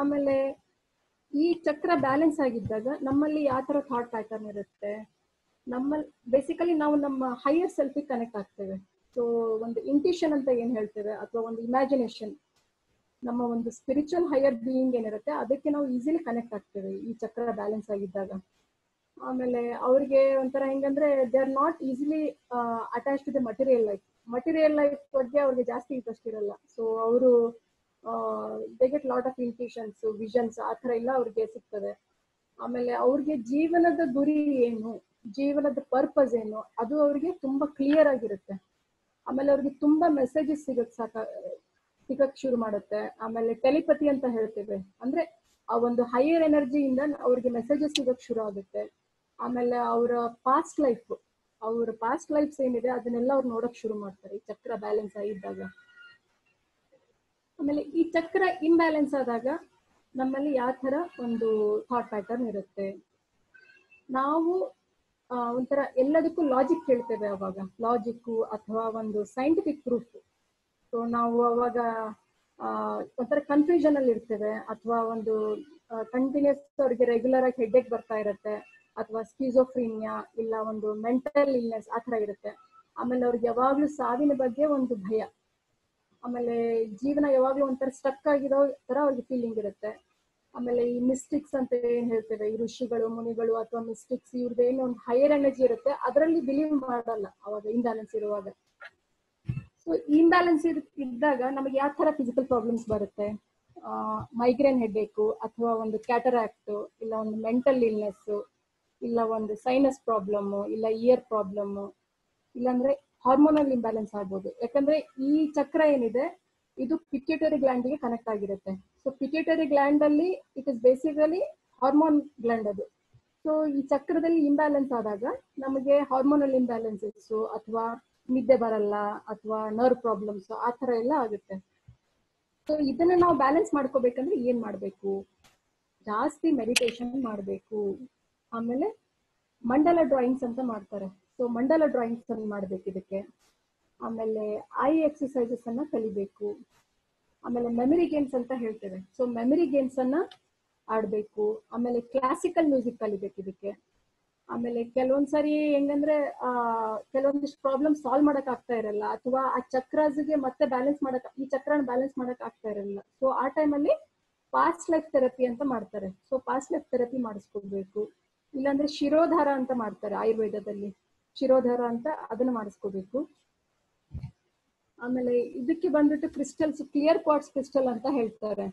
ಆಮೇಲೆ ಈ ಚಕ್ರ ಬ್ಯಾಲೆನ್ಸ್ ಆಗಿದ್ದಾಗ ನಮ್ಮಲ್ಲಿ ಯಾವ ಥರ ಥಾಟ್ ಪ್ಯಾಟರ್ನ್ ಇರುತ್ತೆ? ನಮ್ಮಲ್ಲಿ ಬೇಸಿಕಲಿ ನಾವು ನಮ್ಮ ಹೈಯರ್ ಸೆಲ್ಫಿಗೆ ಕನೆಕ್ಟ್ ಆಗ್ತೇವೆ. ಸೊ ಒಂದು ಇಂಟಿಷನ್ ಅಂತ ಏನ್ ಹೇಳ್ತೇವೆ? ಅಥವಾ ಒಂದು ಇಮ್ಯಾಜಿನೇಷನ್ ನಮ್ಮ ಒಂದು ಸ್ಪಿರಿಚುವಲ್ ಹೈಯರ್ ಬೀಯಿಂಗ್ ಏನಿರುತ್ತೆ, ಅದಕ್ಕೆ ನಾವು ಈಸಿಲಿ ಕನೆಕ್ಟ್ ಆಗ್ತೇವೆ ಈ ಚಕ್ರ ಬ್ಯಾಲೆನ್ಸ್ ಆಗಿದ್ದಾಗ. ಆಮೇಲೆ ಅವ್ರಿಗೆ ಒಂಥರ ಹೆಂಗಂದ್ರೆ they are not easily attach to the material life material life ಬಗ್ಗೆ ಅವ್ರಿಗೆ ಜಾಸ್ತಿ ಇಂಟ್ರೆಸ್ಟ್ ಇರಲ್ಲ. ಸೊ ಅವರು they get lot of intuitions visions ಆ ಥರ ಎಲ್ಲ ಅವ್ರಿಗೆ ಸಿಗ್ತದೆ. ಆಮೇಲೆ ಅವ್ರಿಗೆ ಜೀವನದ ಗುರಿ ಏನು, ಜೀವನದ ಪರ್ಪಸ್ ಏನು, ಅದು ಅವ್ರಿಗೆ ತುಂಬಾ ಕ್ಲಿಯರ್ ಆಗಿರುತ್ತೆ. ಆಮೇಲೆ ಅವ್ರಿಗೆ ತುಂಬಾ ಮೆಸೇಜಸ್ ಸಿಗಕ್ ಸಾಕ, ಸಿಗಕ್ ಶುರು ಮಾಡುತ್ತೆ. ಆಮೇಲೆ ಟೆಲಿಪತಿ ಅಂತ ಹೇಳ್ತೇವೆ. ಅಂದ್ರೆ ಆ ಒಂದು ಹೈಯರ್ ಎನರ್ಜಿಯಿಂದ ಅವ್ರಿಗೆ ಮೆಸೇಜಸ್ ಸಿಗಕ್ ಶುರು ಆಗುತ್ತೆ. ಆಮೇಲೆ ಅವರ ಪಾಸ್ಟ್ ಲೈಫ್ ಅವ್ರ ಪಾಸ್ಟ್ ಲೈಫ್ಸ್ ಏನಿದೆ ಅದನ್ನೆಲ್ಲ ಅವ್ರು ನೋಡಕ್ ಶುರು ಮಾಡ್ತಾರೆ. ಈ ಚಕ್ರ ಬ್ಯಾಲೆನ್ಸ್ ಆಗಿದ್ದಾಗ. ಆಮೇಲೆ ಈ ಚಕ್ರ ಇಂಬ್ಯಾಲೆನ್ಸ್ ಆದಾಗ ನಮ್ಮಲ್ಲಿ ಯಾವ ತರ ಒಂದು ಥಾಟ್ ಪ್ಯಾಟರ್ನ್ ಇರುತ್ತೆ. ನಾವು ಒಂಥರ ಎಲ್ಲದಕ್ಕೂ ಲಾಜಿಕ್ ಹೇಳ್ತೇವೆ ಅವಾಗ. ಲಾಜಿಕ್ ಅಥವಾ ಒಂದು ಸೈಂಟಿಫಿಕ್ ಪ್ರೂಫ್ ಸೊ ನಾವು ಅವಾಗ ಒಂಥರ ಕನ್ಫ್ಯೂಷನ್ ಅಲ್ಲಿ ಇರ್ತೇವೆ. ಅಥವಾ ಒಂದು ಕಂಟಿನ್ಯೂಸ್ ಅವ್ರಿಗೆ ರೆಗ್ಯುಲರ್ ಆಗಿ ಹೆಡ್ಡೇಕ್ ಬರ್ತಾ ಇರುತ್ತೆ. ಅಥವಾ ಸ್ಕೀಸೋಫ್ರೀನಿಯಾ ಇಲ್ಲ ಒಂದು ಮೆಂಟಲ್ ಇಲ್ನೆಸ್ ಆ ಥರ ಇರುತ್ತೆ. ಆಮೇಲೆ ಅವ್ರಿಗೆ ಯಾವಾಗ್ಲೂ ಸಾವಿನ ಬಗ್ಗೆ ಒಂದು ಭಯ. ಆಮೇಲೆ ಜೀವನ ಯಾವಾಗ್ಲೂ ಒಂಥರ ಸ್ಟಕ್ ಆಗಿರೋ ತರ ಅವ್ರಿಗೆ ಫೀಲಿಂಗ್ ಇರುತ್ತೆ. ಆಮೇಲೆ ಈ ಮಿಸ್ಟಿಕ್ಸ್ ಅಂತ ಏನ್ ಹೇಳ್ತೇವೆ ಈ ಋಷಿಗಳು, ಮುನಿಗಳು ಅಥವಾ ಮಿಸ್ಟಿಕ್ಸ್ ಇವ್ರದ್ದೇನು ಒಂದು ಹೈಯರ್ ಎನರ್ಜಿ ಇರುತ್ತೆ. ಅದರಲ್ಲಿ ಬಿಲೀವ್ ಮಾಡಲ್ಲ ಅವಾಗ ಇಂಬ್ಯಾಲೆನ್ಸ್ ಇರುವಾಗ. ಸೊ ಇಂಬ್ಯಾಲೆನ್ಸ್ ಇದ್ದಾಗ ನಮಗೆ ಯಾವ ತರ ಫಿಸಿಕಲ್ ಪ್ರಾಬ್ಲಮ್ಸ್ ಬರುತ್ತೆ? ಮೈಗ್ರೇನ್ ಹೆಡ್ಡೇಕು ಅಥವಾ ಒಂದು ಕ್ಯಾಟರಾಕ್ಟ್ ಇಲ್ಲ ಒಂದು ಮೆಂಟಲ್ ಇಲ್ನೆಸ್ ಇಲ್ಲ ಒಂದು ಸೈನಸ್ ಪ್ರಾಬ್ಲಮ್ ಇಲ್ಲ ಇಯರ್ ಪ್ರಾಬ್ಲಮ್ ಇಲ್ಲಾಂದ್ರೆ ಹಾರ್ಮೋನಲ್ ಇಂಬ್ಯಾಲೆನ್ಸ್ ಆಗ್ಬೋದು. ಯಾಕಂದ್ರೆ ಈ ಚಕ್ರ ಏನಿದೆ, ಇದು ಪಿಕ್ಯೂಟರಿ ಗೆ ಕನೆಕ್ಟ್ ಆಗಿರುತ್ತೆ. ಸೊ ಪಿಟ್ಯೂಟರಿ ಗ್ಲ್ಯಾಂಡ್ ಅಲ್ಲಿ it is basically hormone gland ಅದು. ಸೊ ಈ ಚಕ್ರದಲ್ಲಿ ಇಂಬ್ಯಾಲೆನ್ಸ್ ಆದಾಗ ನಮಗೆ ಹಾರ್ಮೋನಲ್ ಇಂಬ್ಯಾಲೆನ್ಸಸ್ ಅಥವಾ ನಿದ್ದೆ ಬರಲ್ಲ, ಅಥವಾ ನರ್ವ್ ಪ್ರಾಬ್ಲಮ್ಸ್ ಆ ತರ ಎಲ್ಲ ಆಗುತ್ತೆ. ಸೊ ಇದನ್ನ ನಾವು ಬ್ಯಾಲೆನ್ಸ್ ಮಾಡ್ಕೋಬೇಕಂದ್ರೆ ಏನ್ ಮಾಡ್ಬೇಕು? ಜಾಸ್ತಿ ಮೆಡಿಟೇಷನ್ ಮಾಡಬೇಕು. ಆಮೇಲೆ ಮಂಡಲ ಡ್ರಾಯಿಂಗ್ಸ್ ಅಂತ ಮಾಡ್ತಾರೆ. ಸೊ ಮಂಡಲ ಡ್ರಾಯಿಂಗ್ಸ್ ಅನ್ನು ಮಾಡ್ಬೇಕು ಇದಕ್ಕೆ. ಆಮೇಲೆ ಐ ಎಕ್ಸಸೈಸಸ್ ಅನ್ನ ಕಲಿಬೇಕು. ಆಮೇಲೆ ಮೆಮರಿ ಗೇಮ್ಸ್ ಅಂತ ಹೇಳ್ತೇವೆ. ಸೊ ಮೆಮರಿ ಗೇಮ್ಸ್ ಅನ್ನ ಆಡ್ಬೇಕು. ಆಮೇಲೆ ಕ್ಲಾಸಿಕಲ್ ಮ್ಯೂಸಿಕ್ ಕಲಿಬೇಕು ಇದಕ್ಕೆ. ಆಮೇಲೆ ಕೆಲವೊಂದ್ಸರಿ ಹೆಂಗಂದ್ರೆ, ಆ, ಕೆಲವೊಂದಿಷ್ಟು ಪ್ರಾಬ್ಲಮ್ ಸಾಲ್ವ್ ಮಾಡಕ್ ಆಗ್ತಾ ಇರಲ್ಲ. ಅಥವಾ ಆ ಚಕ್ರಸ್ಗೆ ಮತ್ತೆ ಬ್ಯಾಲೆನ್ಸ್ ಮಾಡಕ್, ಈ ಚಕ್ರನ ಬ್ಯಾಲೆನ್ಸ್ ಮಾಡಕ್ ಆಗ್ತಾ ಇರಲ್ಲ. ಸೊ ಆ ಟೈಮಲ್ಲಿ ಪಾಸ್ಟ್ ಲೈಫ್ ಥೆರಪಿ ಅಂತ ಮಾಡ್ತಾರೆ. ಸೊ ಪಾಸ್ಟ್ ಲೈಫ್ ಥೆರಪಿ ಮಾಡಿಸ್ಕೋಬೇಕು. ಇಲ್ಲಾಂದ್ರೆ ಶಿರೋಧಾರ ಅಂತ ಮಾಡ್ತಾರೆ ಆಯುರ್ವೇದದಲ್ಲಿ. ಶಿರೋಧಾರ ಅಂತ ಅದನ್ನ ಮಾಡಿಸ್ಕೋಬೇಕು. ಆಮೇಲೆ ಇದಕ್ಕೆ ಬಂದ್ಬಿಟ್ಟು ಕ್ರಿಸ್ಟಲ್ಸ್, ಕ್ಲಿಯರ್ ಕ್ವಾರ್ಟ್ಸ್ ಕ್ರಿಸ್ಟಲ್ ಅಂತ ಹೇಳ್ತಾರೆ.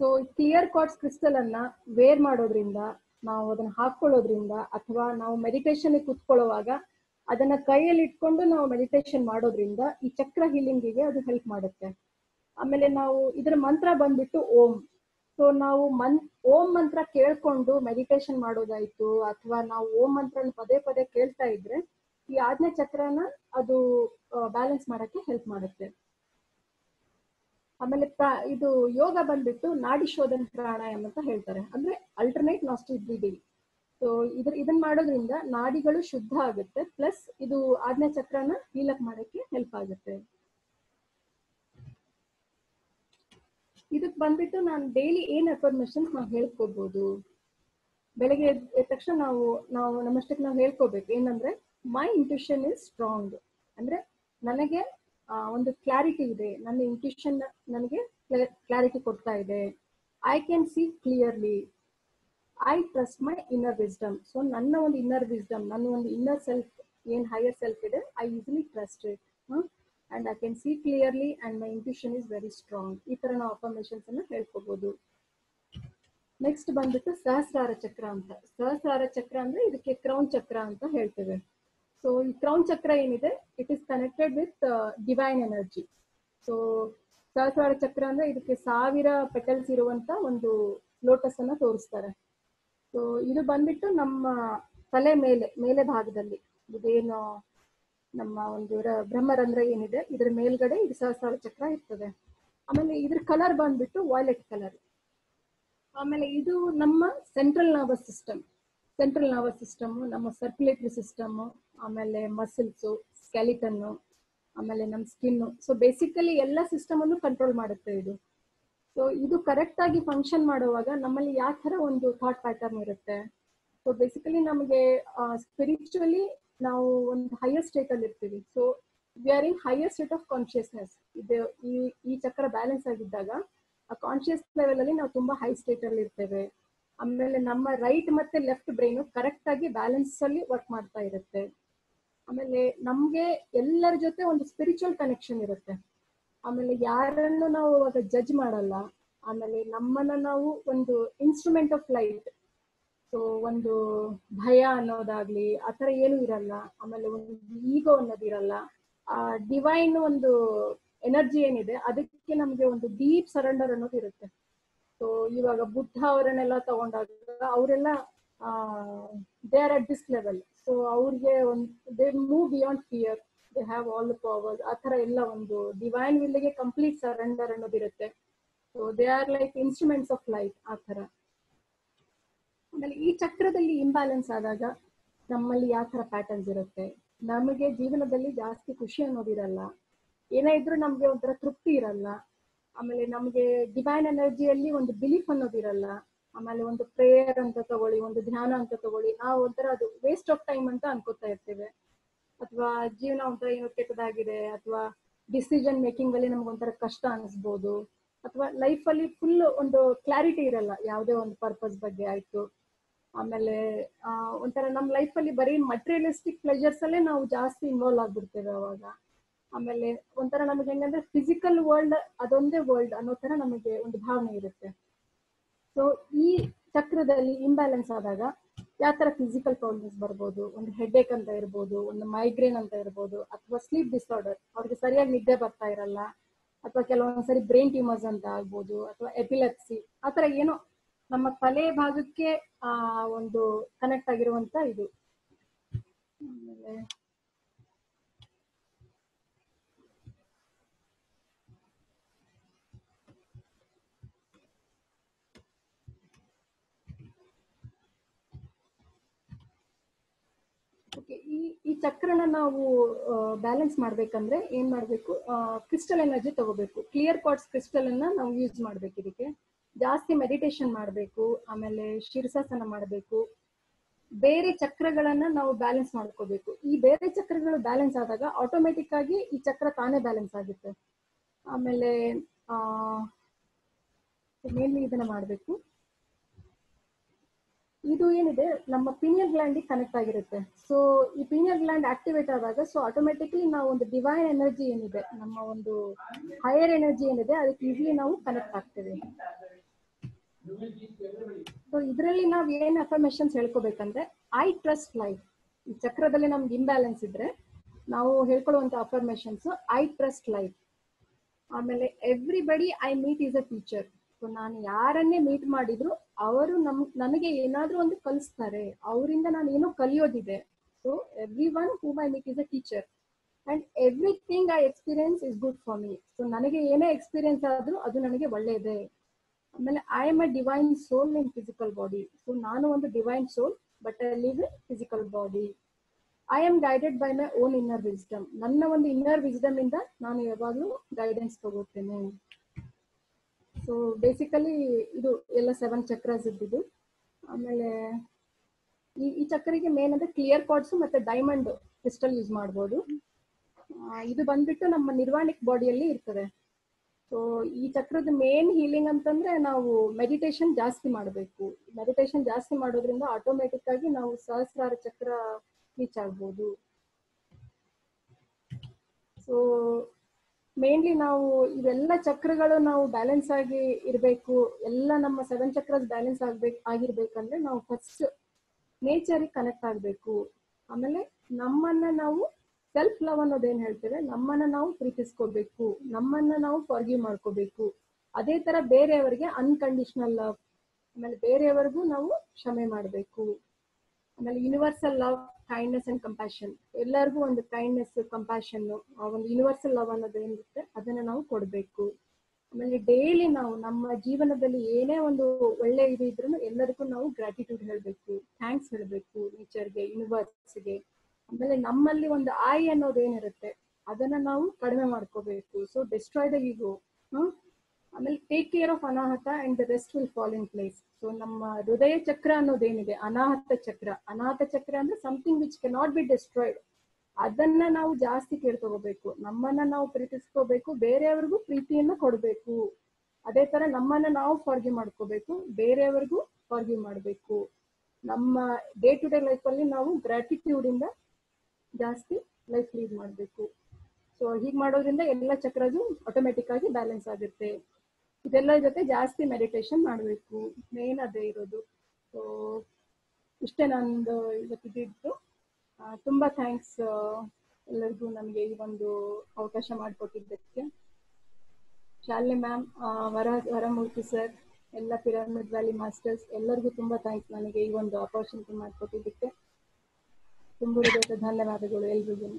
ಸೊ ಕ್ಲಿಯರ್ ಕ್ವಾರ್ಟ್ಸ್ ಕ್ರಿಸ್ಟಲ್ ಅನ್ನ ವೇರ್ ಮಾಡೋದ್ರಿಂದ, ನಾವು ಅದನ್ನ ಹಾಕೊಳ್ಳೋದ್ರಿಂದ ಅಥವಾ ನಾವು ಮೆಡಿಟೇಷನ್ ಕುತ್ಕೊಳ್ಳುವಾಗ ಅದನ್ನ ಕೈಯಲ್ಲಿ ಇಟ್ಕೊಂಡು ನಾವು ಮೆಡಿಟೇಷನ್ ಮಾಡೋದ್ರಿಂದ ಈ ಚಕ್ರ ಹೀಲಿಂಗಿಗೆ ಅದು ಹೆಲ್ಪ್ ಮಾಡುತ್ತೆ. ಆಮೇಲೆ ನಾವು ಇದರ ಮಂತ್ರ ಬಂದ್ಬಿಟ್ಟು ಓಂ. ಸೊ ನಾವು ಮನ್, ಓಂ ಮಂತ್ರ ಕೇಳ್ಕೊಂಡು ಮೆಡಿಟೇಷನ್ ಮಾಡೋದಾಯ್ತು ಅಥವಾ ನಾವು ಓಂ ಮಂತ್ರ ಪದೇ ಪದೇ ಕೇಳ್ತಾ ಇದ್ರೆ ಈ ಆಜ್ಞೆ ಚಕ್ರನ ಅದು ಬ್ಯಾಲೆನ್ಸ್ ಮಾಡಕ್ಕೆ ಹೆಲ್ಪ್ ಮಾಡುತ್ತೆ. ಆಮೇಲೆ ಇದು ಯೋಗ ಬಂದ್ಬಿಟ್ಟು ನಾಡಿ ಶೋಧನ ಪ್ರಾಣಾಯಾಮ ಅಂತ ಹೇಳ್ತಾರೆ. ಅಂದ್ರೆ ಅಲ್ಟರ್ನೇಟ್ ನಾಸ್ಟಿಕ್ ಬ್ರೀದಿಂಗ್ ಸೊ ಇದ್ರ ಇದನ್ನ ಮಾಡೋದ್ರಿಂದ ನಾಡಿಗಳು ಶುದ್ಧ ಆಗುತ್ತೆ ಪ್ಲಸ್ ಇದು ಆಜ್ಞಾ ಚಕ್ರನ ಹೀಲಕ್ ಮಾಡಕ್ಕೆ ಹೆಲ್ಪ್ ಆಗುತ್ತೆ. ಇದಕ್ ಬಂದ್ಬಿಟ್ಟು ನಾನು ಡೈಲಿ ಏನ್ ಅಫರ್ಮೇಶನ್ಸ್ ನಾವು ಹೇಳ್ಕೋಬಹುದು ಬೆಳಗ್ಗೆ ಎದ್ದ ತಕ್ಷಣ ನಾವು ನಾವು ನಮ್ಮಷ್ಟಕ್ಕೆ ನಾವು ಹೇಳ್ಕೋಬೇಕು. ಏನಂದ್ರೆ ಮೈ ಇಂಟ್ಯೂಷನ್ ಇಸ್ ಸ್ಟ್ರಾಂಗ್ ಅಂದ್ರೆ ನನಗೆ ಒಂದು ಕ್ಲಾರಿಟಿ ಇದೆ. ನನ್ನ ಇಂಟ್ಯೂಷನ್ ನನಗೆ ಕ್ಲಾರಿಟಿ ಕೊಡ್ತಾ ಇದೆ. I can see clearly I trust my inner wisdom so ನನ್ನ ಒಂದು ಇನ್ನರ್ ವಿಸ್ಡಮ್ ನನ್ನ ಒಂದು ಇನ್ನರ್ ಸೆಲ್ಫ್ ಏನ್ ಹೈಯರ್ ಸೆಲ್ಫ್ ಇದೆ I easily trust it and I can see clearly and my intuition is very strong ಈ ತರ ನಾವು affirmations ಅನ್ನ ಹೇಳ್ಕೋಬಹುದು ನೆಕ್ಸ್ಟ್ ಬಂದ್ಬಿಟ್ಟು ಸಹಸ್ರಾರ ಚಕ್ರ ಅಂತ. ಸಹಸ್ರಾರ ಚಕ್ರ ಅಂದ್ರೆ ಇದಕ್ಕೆ ಕ್ರೌನ್ ಚಕ್ರ ಅಂತ ಹೇಳ್ತೇವೆ. ಸೊ ಈ ಕ್ರೌನ್ ಚಕ್ರ ಏನಿದೆ? It is connected with divine energy so ಸಹಸ್ರಾರ ಚಕ್ರ ಅಂದ್ರೆ ಇದಕ್ಕೆ ಸಾವಿರ ಪೆಟಲ್ಸ್ ಇರುವಂತ ಒಂದು ಲೋಟಸ್ ಅನ್ನ ತೋರಿಸ್ತಾರೆ. ಸೊ ಇದು ಬಂದ್ಬಿಟ್ಟು ನಮ್ಮ ತಲೆ ಮೇಲೆ ಮೇಲೆ ಭಾಗದಲ್ಲಿ. ಇದೇನು ನಮ್ಮ ಒಂದು ಬ್ರಹ್ಮರಂಧ್ರ ಏನಿದೆ? ಇದ್ರ ಮೇಲ್ಗಡೆ ಇದು ಸಹಸ್ರಾರ ಚಕ್ರ ಇರ್ತದೆ. ಆಮೇಲೆ ಇದ್ರ ಕಲರ್ ಬಂದ್ಬಿಟ್ಟು ವಾಯ್ಲೆಟ್ ಕಲರ್ ಆಮೇಲೆ ಇದು ನಮ್ಮ central nervous system central nervous system ನಮ್ಮ ಸರ್ಕ್ಯುಲೇಟರಿ ಸಿಸ್ಟಮ್ ಆಮೇಲೆ ಮಸಲ್ಸು ಸ್ಕೆಲಿಟನ್ನು ಆಮೇಲೆ ನಮ್ಮ ಸ್ಕಿನ್ನು ಸೊ ಬೇಸಿಕಲಿ ಎಲ್ಲ ಸಿಸ್ಟಮ್ ಅನ್ನು ಕಂಟ್ರೋಲ್ ಮಾಡುತ್ತೆ ಇದು. ಸೊ ಇದು ಕರೆಕ್ಟ್ ಆಗಿ ಫಂಕ್ಷನ್ ಮಾಡುವಾಗ ನಮ್ಮಲ್ಲಿ ಯಾವ ತರ ಒಂದು ಥಾಟ್ ಪ್ಯಾಟರ್ನ್ ಇರುತ್ತೆ? ಸೊ ಬೇಸಿಕಲಿ ನಮಗೆ ಸ್ಪಿರಿಚುವಲಿ ನಾವು ಒಂದು ಹೈಯರ್ ಸ್ಟೇಟ್ ಅಲ್ಲಿ ಇರ್ತೀವಿ. So we are in higher state of consciousness ಇದು ಈ ಈ ಚಕ್ರ ಬ್ಯಾಲೆನ್ಸ್ ಆಗಿದ್ದಾಗ ಆ ಕಾನ್ಶಿಯಸ್ ಲೆವೆಲ್ ಅಲ್ಲಿ ನಾವು ತುಂಬಾ ಹೈ ಸ್ಟೇಟ್ ಅಲ್ಲಿ ಇರ್ತೇವೆ. ಆಮೇಲೆ ನಮ್ಮ ರೈಟ್ ಮತ್ತೆ ಲೆಫ್ಟ್ ಬ್ರೈನ್ ಕರೆಕ್ಟ್ ಆಗಿ ಬ್ಯಾಲೆನ್ಸ್ ಅಲ್ಲಿ ವರ್ಕ್ ಮಾಡ್ತಾ ಇರುತ್ತೆ. ಆಮೇಲೆ ನಮ್ಗೆ ಎಲ್ಲರ ಜೊತೆ ಒಂದು ಸ್ಪಿರಿಚುವಲ್ ಕನೆಕ್ಷನ್ ಇರುತ್ತೆ. ಆಮೇಲೆ ಯಾರನ್ನು ನಾವು ಅವಾಗ ಜಡ್ಜ್ ಮಾಡಲ್ಲ, ಆಮೇಲೆ ನಮ್ಮನ್ನ ನಾವು ಒಂದು ಇನ್ಸ್ಟ್ರೂಮೆಂಟ್ ಆಫ್ ಲೈಟ್ ಸೊ ಒಂದು ಭಯ ಅನ್ನೋದಾಗ್ಲಿ ಆತರ ಏನು ಇರಲ್ಲ. ಆಮೇಲೆ ಒಂದು ಈಗೋ ಅನ್ನೋದಿರಲ್ಲ ಆ ಡಿವೈನ್ ಒಂದು ಎನರ್ಜಿ ಏನಿದೆ, ಅದಕ್ಕೆ ನಮ್ಗೆ ಒಂದು ಡೀಪ್ ಸರೆಂಡರ್ ಅನ್ನೋದು ಇರುತ್ತೆ. ಸೊ ಇವಾಗ ಬುದ್ಧ ಅವರನ್ನೆಲ್ಲ ತಗೊಂಡಾಗ ಅವರೆಲ್ಲ they are at this level so ಅವ್ರಿಗೆ ಒಂದು they move beyond fear they have all the power ಆ ತರ ಎಲ್ಲ ಒಂದು ಡಿವೈನ್ ವಿಲ್ಗೆ complete surrender ಅನ್ನೋದಿರುತ್ತೆ. So they are like instruments of life ಆ ತರ ಆಮೇಲೆ ಈ ಚಕ್ರದಲ್ಲಿ ಇಂಬ್ಯಾಲೆನ್ಸ್ ಆದಾಗ ನಮ್ಮಲ್ಲಿ ಯಾವ ತರ ಪ್ಯಾಟರ್ನ್ಸ್ ಇರುತ್ತೆ. ನಮಗೆ ಜೀವನದಲ್ಲಿ ಜಾಸ್ತಿ ಖುಷಿ ಅನ್ನೋದಿರಲ್ಲ. ಏನೇ ಇದ್ರೂ ನಮ್ಗೆ ಒಂಥರ ತೃಪ್ತಿ ಇರಲ್ಲ. ಆಮೇಲೆ ನಮ್ಗೆ ಡಿವೈನ್ ಎನರ್ಜಿಯಲ್ಲಿ ಒಂದು ಬಿಲೀಫ್ ಅನ್ನೋದಿರಲ್ಲ. ಆಮೇಲೆ ಒಂದು ಪ್ರೇಯರ್ ಅಂತ ತಗೊಳ್ಳಿ, ಒಂದು ಧ್ಯಾನ ಅಂತ ತಗೊಳ್ಳಿ ಆ ಒಂಥರ ಅದು ವೇಸ್ಟ್ ಆಫ್ ಟೈಮ್ ಅಂತ ಅನ್ಕೋತಾ ಇರ್ತೇವೆ. ಅಥವಾ ಜೀವನ ಒಂಥರ ಏನೋ ಕೆಟ್ಟದಾಗಿದೆ, ಅಥವಾ ಡಿಸಿಷನ್ ಮೇಕಿಂಗ್ ಅಲ್ಲಿ ನಮ್ಗೆ ಒಂಥರ ಕಷ್ಟ ಅನಿಸ್ಬೋದು. ಅಥವಾ ಲೈಫ್ ಅಲ್ಲಿ ಫುಲ್ ಒಂದು ಕ್ಲಾರಿಟಿ ಇರಲ್ಲ, ಯಾವುದೇ ಒಂದು ಪರ್ಪಸ್ ಬಗ್ಗೆ ಆಯ್ತು. ಆಮೇಲೆ ಒಂಥರ ನಮ್ಮ ಲೈಫ್ ಅಲ್ಲಿ ಬರೀ ಮಟೀರಿಯಲಿಸ್ಟಿಕ್ ಪ್ಲೆಜರ್ಸ್ ಅಲ್ಲೇ ನಾವು ಜಾಸ್ತಿ ಇನ್ವಾಲ್ವ್ ಆಗ್ಬಿಡ್ತೇವೆ ಅವಾಗ. ಆಮೇಲೆ ಒಂಥರ ನಮಗೆ ಹೆಂಗಂದ್ರೆ ಫಿಸಿಕಲ್ ವರ್ಲ್ಡ್ ಅದೊಂದೇ ವರ್ಲ್ಡ್ ಅನ್ನೋ ತರ ನಮಗೆ ಒಂದು ಭಾವನೆ ಇರುತ್ತೆ. ಸೊ ಈ ಚಕ್ರದಲ್ಲಿ ಇಂಬ್ಯಾಲೆನ್ಸ್ ಆದಾಗ ಯಾವ ತರ ಫಿಸಿಕಲ್ ಪ್ರಾಬ್ಲಮ್ಸ್ ಬರ್ಬೋದು? ಒಂದು ಹೆಡ್ಏಕ್ ಅಂತ ಇರ್ಬೋದು, ಒಂದು ಮೈಗ್ರೇನ್ ಅಂತ ಇರ್ಬೋದು, ಅಥವಾ ಸ್ಲೀಪ್ ಡಿಸಾರ್ಡರ್ ಅವ್ರಿಗೆ ಸರಿಯಾಗಿ ನಿದ್ದೆ ಬರ್ತಾ ಇರಲ್ಲ, ಅಥವಾ ಕೆಲವೊಂದ್ಸರಿ ಬ್ರೈನ್ ಟ್ಯೂಮರ್ಸ್ ಅಂತ ಆಗ್ಬೋದು, ಅಥವಾ ಎಪಿಲೆಪ್ಸಿ ಆ ತರ ಏನೋ ನಮ್ಮ ತಲೆ ಭಾಗಕ್ಕೆ, ಆ, ಒಂದು ಕನೆಕ್ಟ್ ಆಗಿರುವಂತ ಇದು. ಓಕೆ ಈ ಈ ಚಕ್ರನ ನಾವು ಬ್ಯಾಲೆನ್ಸ್ ಮಾಡ್ಬೇಕಂದ್ರೆ ಏನ್ ಮಾಡ್ಬೇಕು? ಕ್ರಿಸ್ಟಲ್ ಎನರ್ಜಿ ತಗೋಬೇಕು. ಕ್ಲಿಯರ್ ಕಾಟ್ಸ್ ಕ್ರಿಸ್ಟಲ್ ಅನ್ನ ನಾವು ಯೂಸ್ ಮಾಡ್ಬೇಕು ಇದಕ್ಕೆ. ಜಾಸ್ತಿ ಮೆಡಿಟೇಷನ್ ಮಾಡಬೇಕು, ಆಮೇಲೆ ಶೀರ್ಷಾಸನ ಮಾಡಬೇಕು. ಬೇರೆ ಚಕ್ರಗಳನ್ನ ನಾವು ಬ್ಯಾಲೆನ್ಸ್ ಮಾಡ್ಕೋಬೇಕು. ಈ ಬೇರೆ ಚಕ್ರಗಳು ಬ್ಯಾಲೆನ್ಸ್ ಆದಾಗ ಆಟೋಮೆಟಿಕ್ ಆಗಿ ಈ ಚಕ್ರ ತಾನೇ ಬ್ಯಾಲೆನ್ಸ್ ಆಗುತ್ತೆ. ಆಮೇಲೆ ಮೇನ್ಲಿ ಇದನ್ನ ಮಾಡಬೇಕು? ಇದು ಏನಿದೆ, ನಮ್ಮ ಪೀನಿಯಲ್ ಗ್ಲ್ಯಾಂಡ್ ಕನೆಕ್ಟ್ ಆಗಿರುತ್ತೆ. ಸೊ ಈ ಪೀನಿಯಲ್ ಗ್ಲ್ಯಾಂಡ್ ಆಕ್ಟಿವೇಟ್ ಆದಾಗ ಸೊ ಆಟೋಮೆಟಿಕ್ಲಿ ನಾವು ಒಂದು ಡಿವೈನ್ ಎನರ್ಜಿ ಏನಿದೆ, ನಮ್ಮ ಒಂದು ಹೈಯರ್ ಎನರ್ಜಿ ಏನಿದೆ, ಅದಕ್ಕೆ ಈಸಿಲಿ ನಾವು ಕನೆಕ್ಟ್ ಆಗ್ತೇವೆ. ಸೊ ಇದರಲ್ಲಿ ನಾವು ಏನ್ ಅಫರ್ಮೇಶನ್ಸ್ ಹೇಳ್ಕೋಬೇಕಂದ್ರೆ ಐ ಟ್ರಸ್ಟ್ ಲೈಫ್ ಈ ಚಕ್ರದಲ್ಲಿ ನಮ್ಗೆ ಇಂಬ್ಯಾಲೆನ್ಸ್ ಇದ್ರೆ, ನಾವು ಹೇಳ್ಕೊಳ್ಳುವಂತ ಅಫರ್ಮೇಶನ್ಸ್ ಐ ಟ್ರಸ್ಟ್ ಲೈಫ್ ಆಮೇಲೆ everybody I meet is a teacher ನಾನು ಯಾರನ್ನೇ ಮೀಟ್ ಮಾಡಿದ್ರು, ಅವರು ನಮ್, ನನಗೆ ಏನಾದ್ರೂ ಒಂದು ಕಲಿಸ್ತಾರೆ. ಅವರಿಂದ ನಾನು ಏನೋ ಕಲಿಯೋದಿದೆ. So everyone who I meet is a teacher and everything I experience is good for me so ನನಗೆ ಏನೇ ಎಕ್ಸ್ಪೀರಿಯನ್ಸ್ ಆದ್ರೂ ಅದು ನನಗೆ ಒಳ್ಳೆಯದೇ ಆಮೇಲೆ I am a divine soul in physical body so ನಾನು ಒಂದು divine soul but I live physical body I am guided by my own inner wisdom ನನ್ನ ಒಂದು ಇನ್ನರ್ ವಿಸ್ಡಮ್ ಇಂದ ನಾನು ಯಾವಾಗಲೂ ಗೈಡೆನ್ಸ್ ತಗೋತೇನೆ. ಸೊ ಬೇಸಿಕಲಿ ಇದು ಎಲ್ಲ ಸೆವೆನ್ ಚಕ್ರಸ್ ಇದ್ದಿದ್ದು. ಆಮೇಲೆ ಈ ಈ ಚಕ್ರಿಗೆ ಮೇನ್ ಅಂದ್ರೆ ಕ್ಲಿಯರ್ ಕಾರ್ಡ್ಸ್ ಮತ್ತೆ ಡೈಮಂಡ್ ಕ್ರಿಸ್ಟಲ್ ಯೂಸ್ ಮಾಡ್ಬೋದು. ಇದು ಬಂದ್ಬಿಟ್ಟು ನಮ್ಮ ನಿರ್ವಾಣಿಕ್ ಬಾಡಿಯಲ್ಲಿ ಇರ್ತದೆ. ಸೊ ಈ ಚಕ್ರದ ಮೇನ್ ಹೀಲಿಂಗ್ ಅಂತಂದ್ರೆ ನಾವು ಮೆಡಿಟೇಷನ್ ಜಾಸ್ತಿ ಮಾಡಬೇಕು. ಮೆಡಿಟೇಷನ್ ಜಾಸ್ತಿ ಮಾಡೋದ್ರಿಂದ ಆಟೋಮೆಟಿಕ್ ಆಗಿ ನಾವು ಸಹಸ್ರಾರ ಚಕ್ರ ರೀಚ್ ಆಗ್ಬೋದು. ಸೊ ಮೇನ್ಲಿ ನಾವು ಇವೆಲ್ಲ ಚಕ್ರಗಳು ನಾವು ಬ್ಯಾಲೆನ್ಸ್ ಆಗಿ ಇರಬೇಕು. ಎಲ್ಲ ನಮ್ಮ ಸೆವೆನ್ ಚಕ್ರಸ್ ಬ್ಯಾಲೆನ್ಸ್ ಆಗ್ಬೇಕು, ಆಗಿರ್ಬೇಕಂದ್ರೆ ನಾವು ಫಸ್ಟ್ ನೇಚರಿಗೆ ಕನೆಕ್ಟ್ ಆಗಬೇಕು. ಆಮೇಲೆ ನಮ್ಮನ್ನ ನಾವು ಸೆಲ್ಫ್ ಲವ್ ಅನ್ನೋದು ಏನ್ ಹೇಳ್ತೇವೆ? ನಮ್ಮನ್ನ ನಾವು ಪ್ರೀತಿಸ್ಕೋಬೇಕು. ನಮ್ಮನ್ನ ನಾವು ಫಾರ್ಗಿವ್ ಮಾಡ್ಕೋಬೇಕು. ಅದೇ ತರ ಬೇರೆಯವರಿಗೆ ಅನ್ಕಂಡೀಷನಲ್ ಲವ್ ಆಮೇಲೆ ಬೇರೆಯವರಿಗೂ ನಾವು ಕ್ಷಮೆ ಮಾಡಬೇಕು. ಆಮೇಲೆ universal love kindness and compassion ಎಲ್ಲರಿಗೂ ಒಂದು ಕೈಂಡ್ನೆಸ್ ಕಂಪ್ಯಾಷನ್ ಒಂದು ಯೂನಿವರ್ಸಲ್ ಲವ್ ಅನ್ನೋದು ಏನಿರುತ್ತೆ, ಅದನ್ನ ನಾವು ಕೊಡಬೇಕು. ಆಮೇಲೆ ಡೈಲಿ ನಾವು ನಮ್ಮ ಜೀವನದಲ್ಲಿ ಏನೇ ಒಂದು ಒಳ್ಳೆ ಇದು ಇದ್ರು ಎಲ್ಲರಿಗೂ ನಾವು ಗ್ರಾಟಿಟ್ಯೂಡ್ ಹೇಳಬೇಕು ಥ್ಯಾಂಕ್ಸ್ ಹೇಳಬೇಕು ನೇಚರ್ಗೆ ಯೂನಿವರ್ಸ್ಗೆ ಆಮೇಲೆ ನಮ್ಮಲ್ಲಿ ಒಂದು ಆಯ್ ಅನ್ನೋದು ಏನಿರುತ್ತೆ, ಅದನ್ನ ನಾವು ಕಡಿಮೆ ಮಾಡ್ಕೋಬೇಕು. ಸೊ ಡಿಸ್ಟ್ರಾಯ್ ದ ಈಗೋ ಆಮೇಲೆ take care of Anahata and the rest will fall in place so ನಮ್ಮ ಹೃದಯ ಚಕ್ರ ಅನ್ನೋದೇನಿದೆ? ಅನಾಹತ ಚಕ್ರ. ಅನಾಹತ ಚಕ್ರ ಅಂದ್ರೆ something which can not be destroyed ಅದನ್ನ ನಾವು ಜಾಸ್ತಿ ಕೇರ್ ತಗೋಬೇಕು. ನಮ್ಮನ್ನ ನಾವು ಪ್ರೀತಿಸ್ಕೋಬೇಕು. ಬೇರೆಯವ್ರಿಗೂ ಪ್ರೀತಿಯನ್ನ ಕೊಡ್ಬೇಕು. ಅದೇ ತರ ನಮ್ಮನ್ನ ನಾವು ಫಾರ್ಗಿವ್ ಮಾಡ್ಕೋಬೇಕು. ಬೇರೆಯವ್ರಿಗೂ ಫಾರ್ಗಿವ್ ಮಾಡಬೇಕು. ನಮ್ಮ ಡೇ ಟು ಡೇ ಲೈಫ್ ಅಲ್ಲಿ ನಾವು ಗ್ರಾಟಿಟ್ಯೂಡ್ ಇಂದ ಜಾಸ್ತಿ ಲೈಫ್ ಲೀಡ್ ಮಾಡಬೇಕು. ಸೊ ಹೀಗೆ ಮಾಡೋದ್ರಿಂದ ಎಲ್ಲ ಚಕ್ರದು ಆಟೋಮೆಟಿಕ್ ಆಗಿ ಬ್ಯಾಲೆನ್ಸ್ ಆಗುತ್ತೆ ಇದೆಲ್ಲ ಜೊತೆ ಜಾಸ್ತಿ ಮೆಡಿಟೇಷನ್ ಮಾಡಬೇಕು. ಮೇನ್ ಅದೇ ಇರೋದು. ಸೊ ಇಷ್ಟೇ ನಂದು ಇವತ್ತಿದ್ದು ತುಂಬಾ ಥ್ಯಾಂಕ್ಸ್ ಎಲ್ಲರಿಗೂ ನಮಗೆ ಈ ಒಂದು ಅವಕಾಶ ಮಾಡಿಕೊಟ್ಟಿದ್ದಕ್ಕೆ. ಶಾಲೆ ಮ್ಯಾಮ್ ವರ, ವರಮೂರ್ತಿ ಸರ್ ಎಲ್ಲ ಪಿರಮಿಡ್ ವ್ಯಾಲಿ ಮಾಸ್ಟರ್ಸ್ ಎಲ್ಲರಿಗೂ ತುಂಬಾ ಥ್ಯಾಂಕ್ಸ್ ನನಗೆ ಈ ಒಂದು ಅಪರ್ಚುನಿಟಿ ಮಾಡಿಕೊಟ್ಟಿದ್ದಕ್ಕೆ. ತುಂಬ ಧನ್ಯವಾದಗಳು ಎಲ್ರಿಗೂ.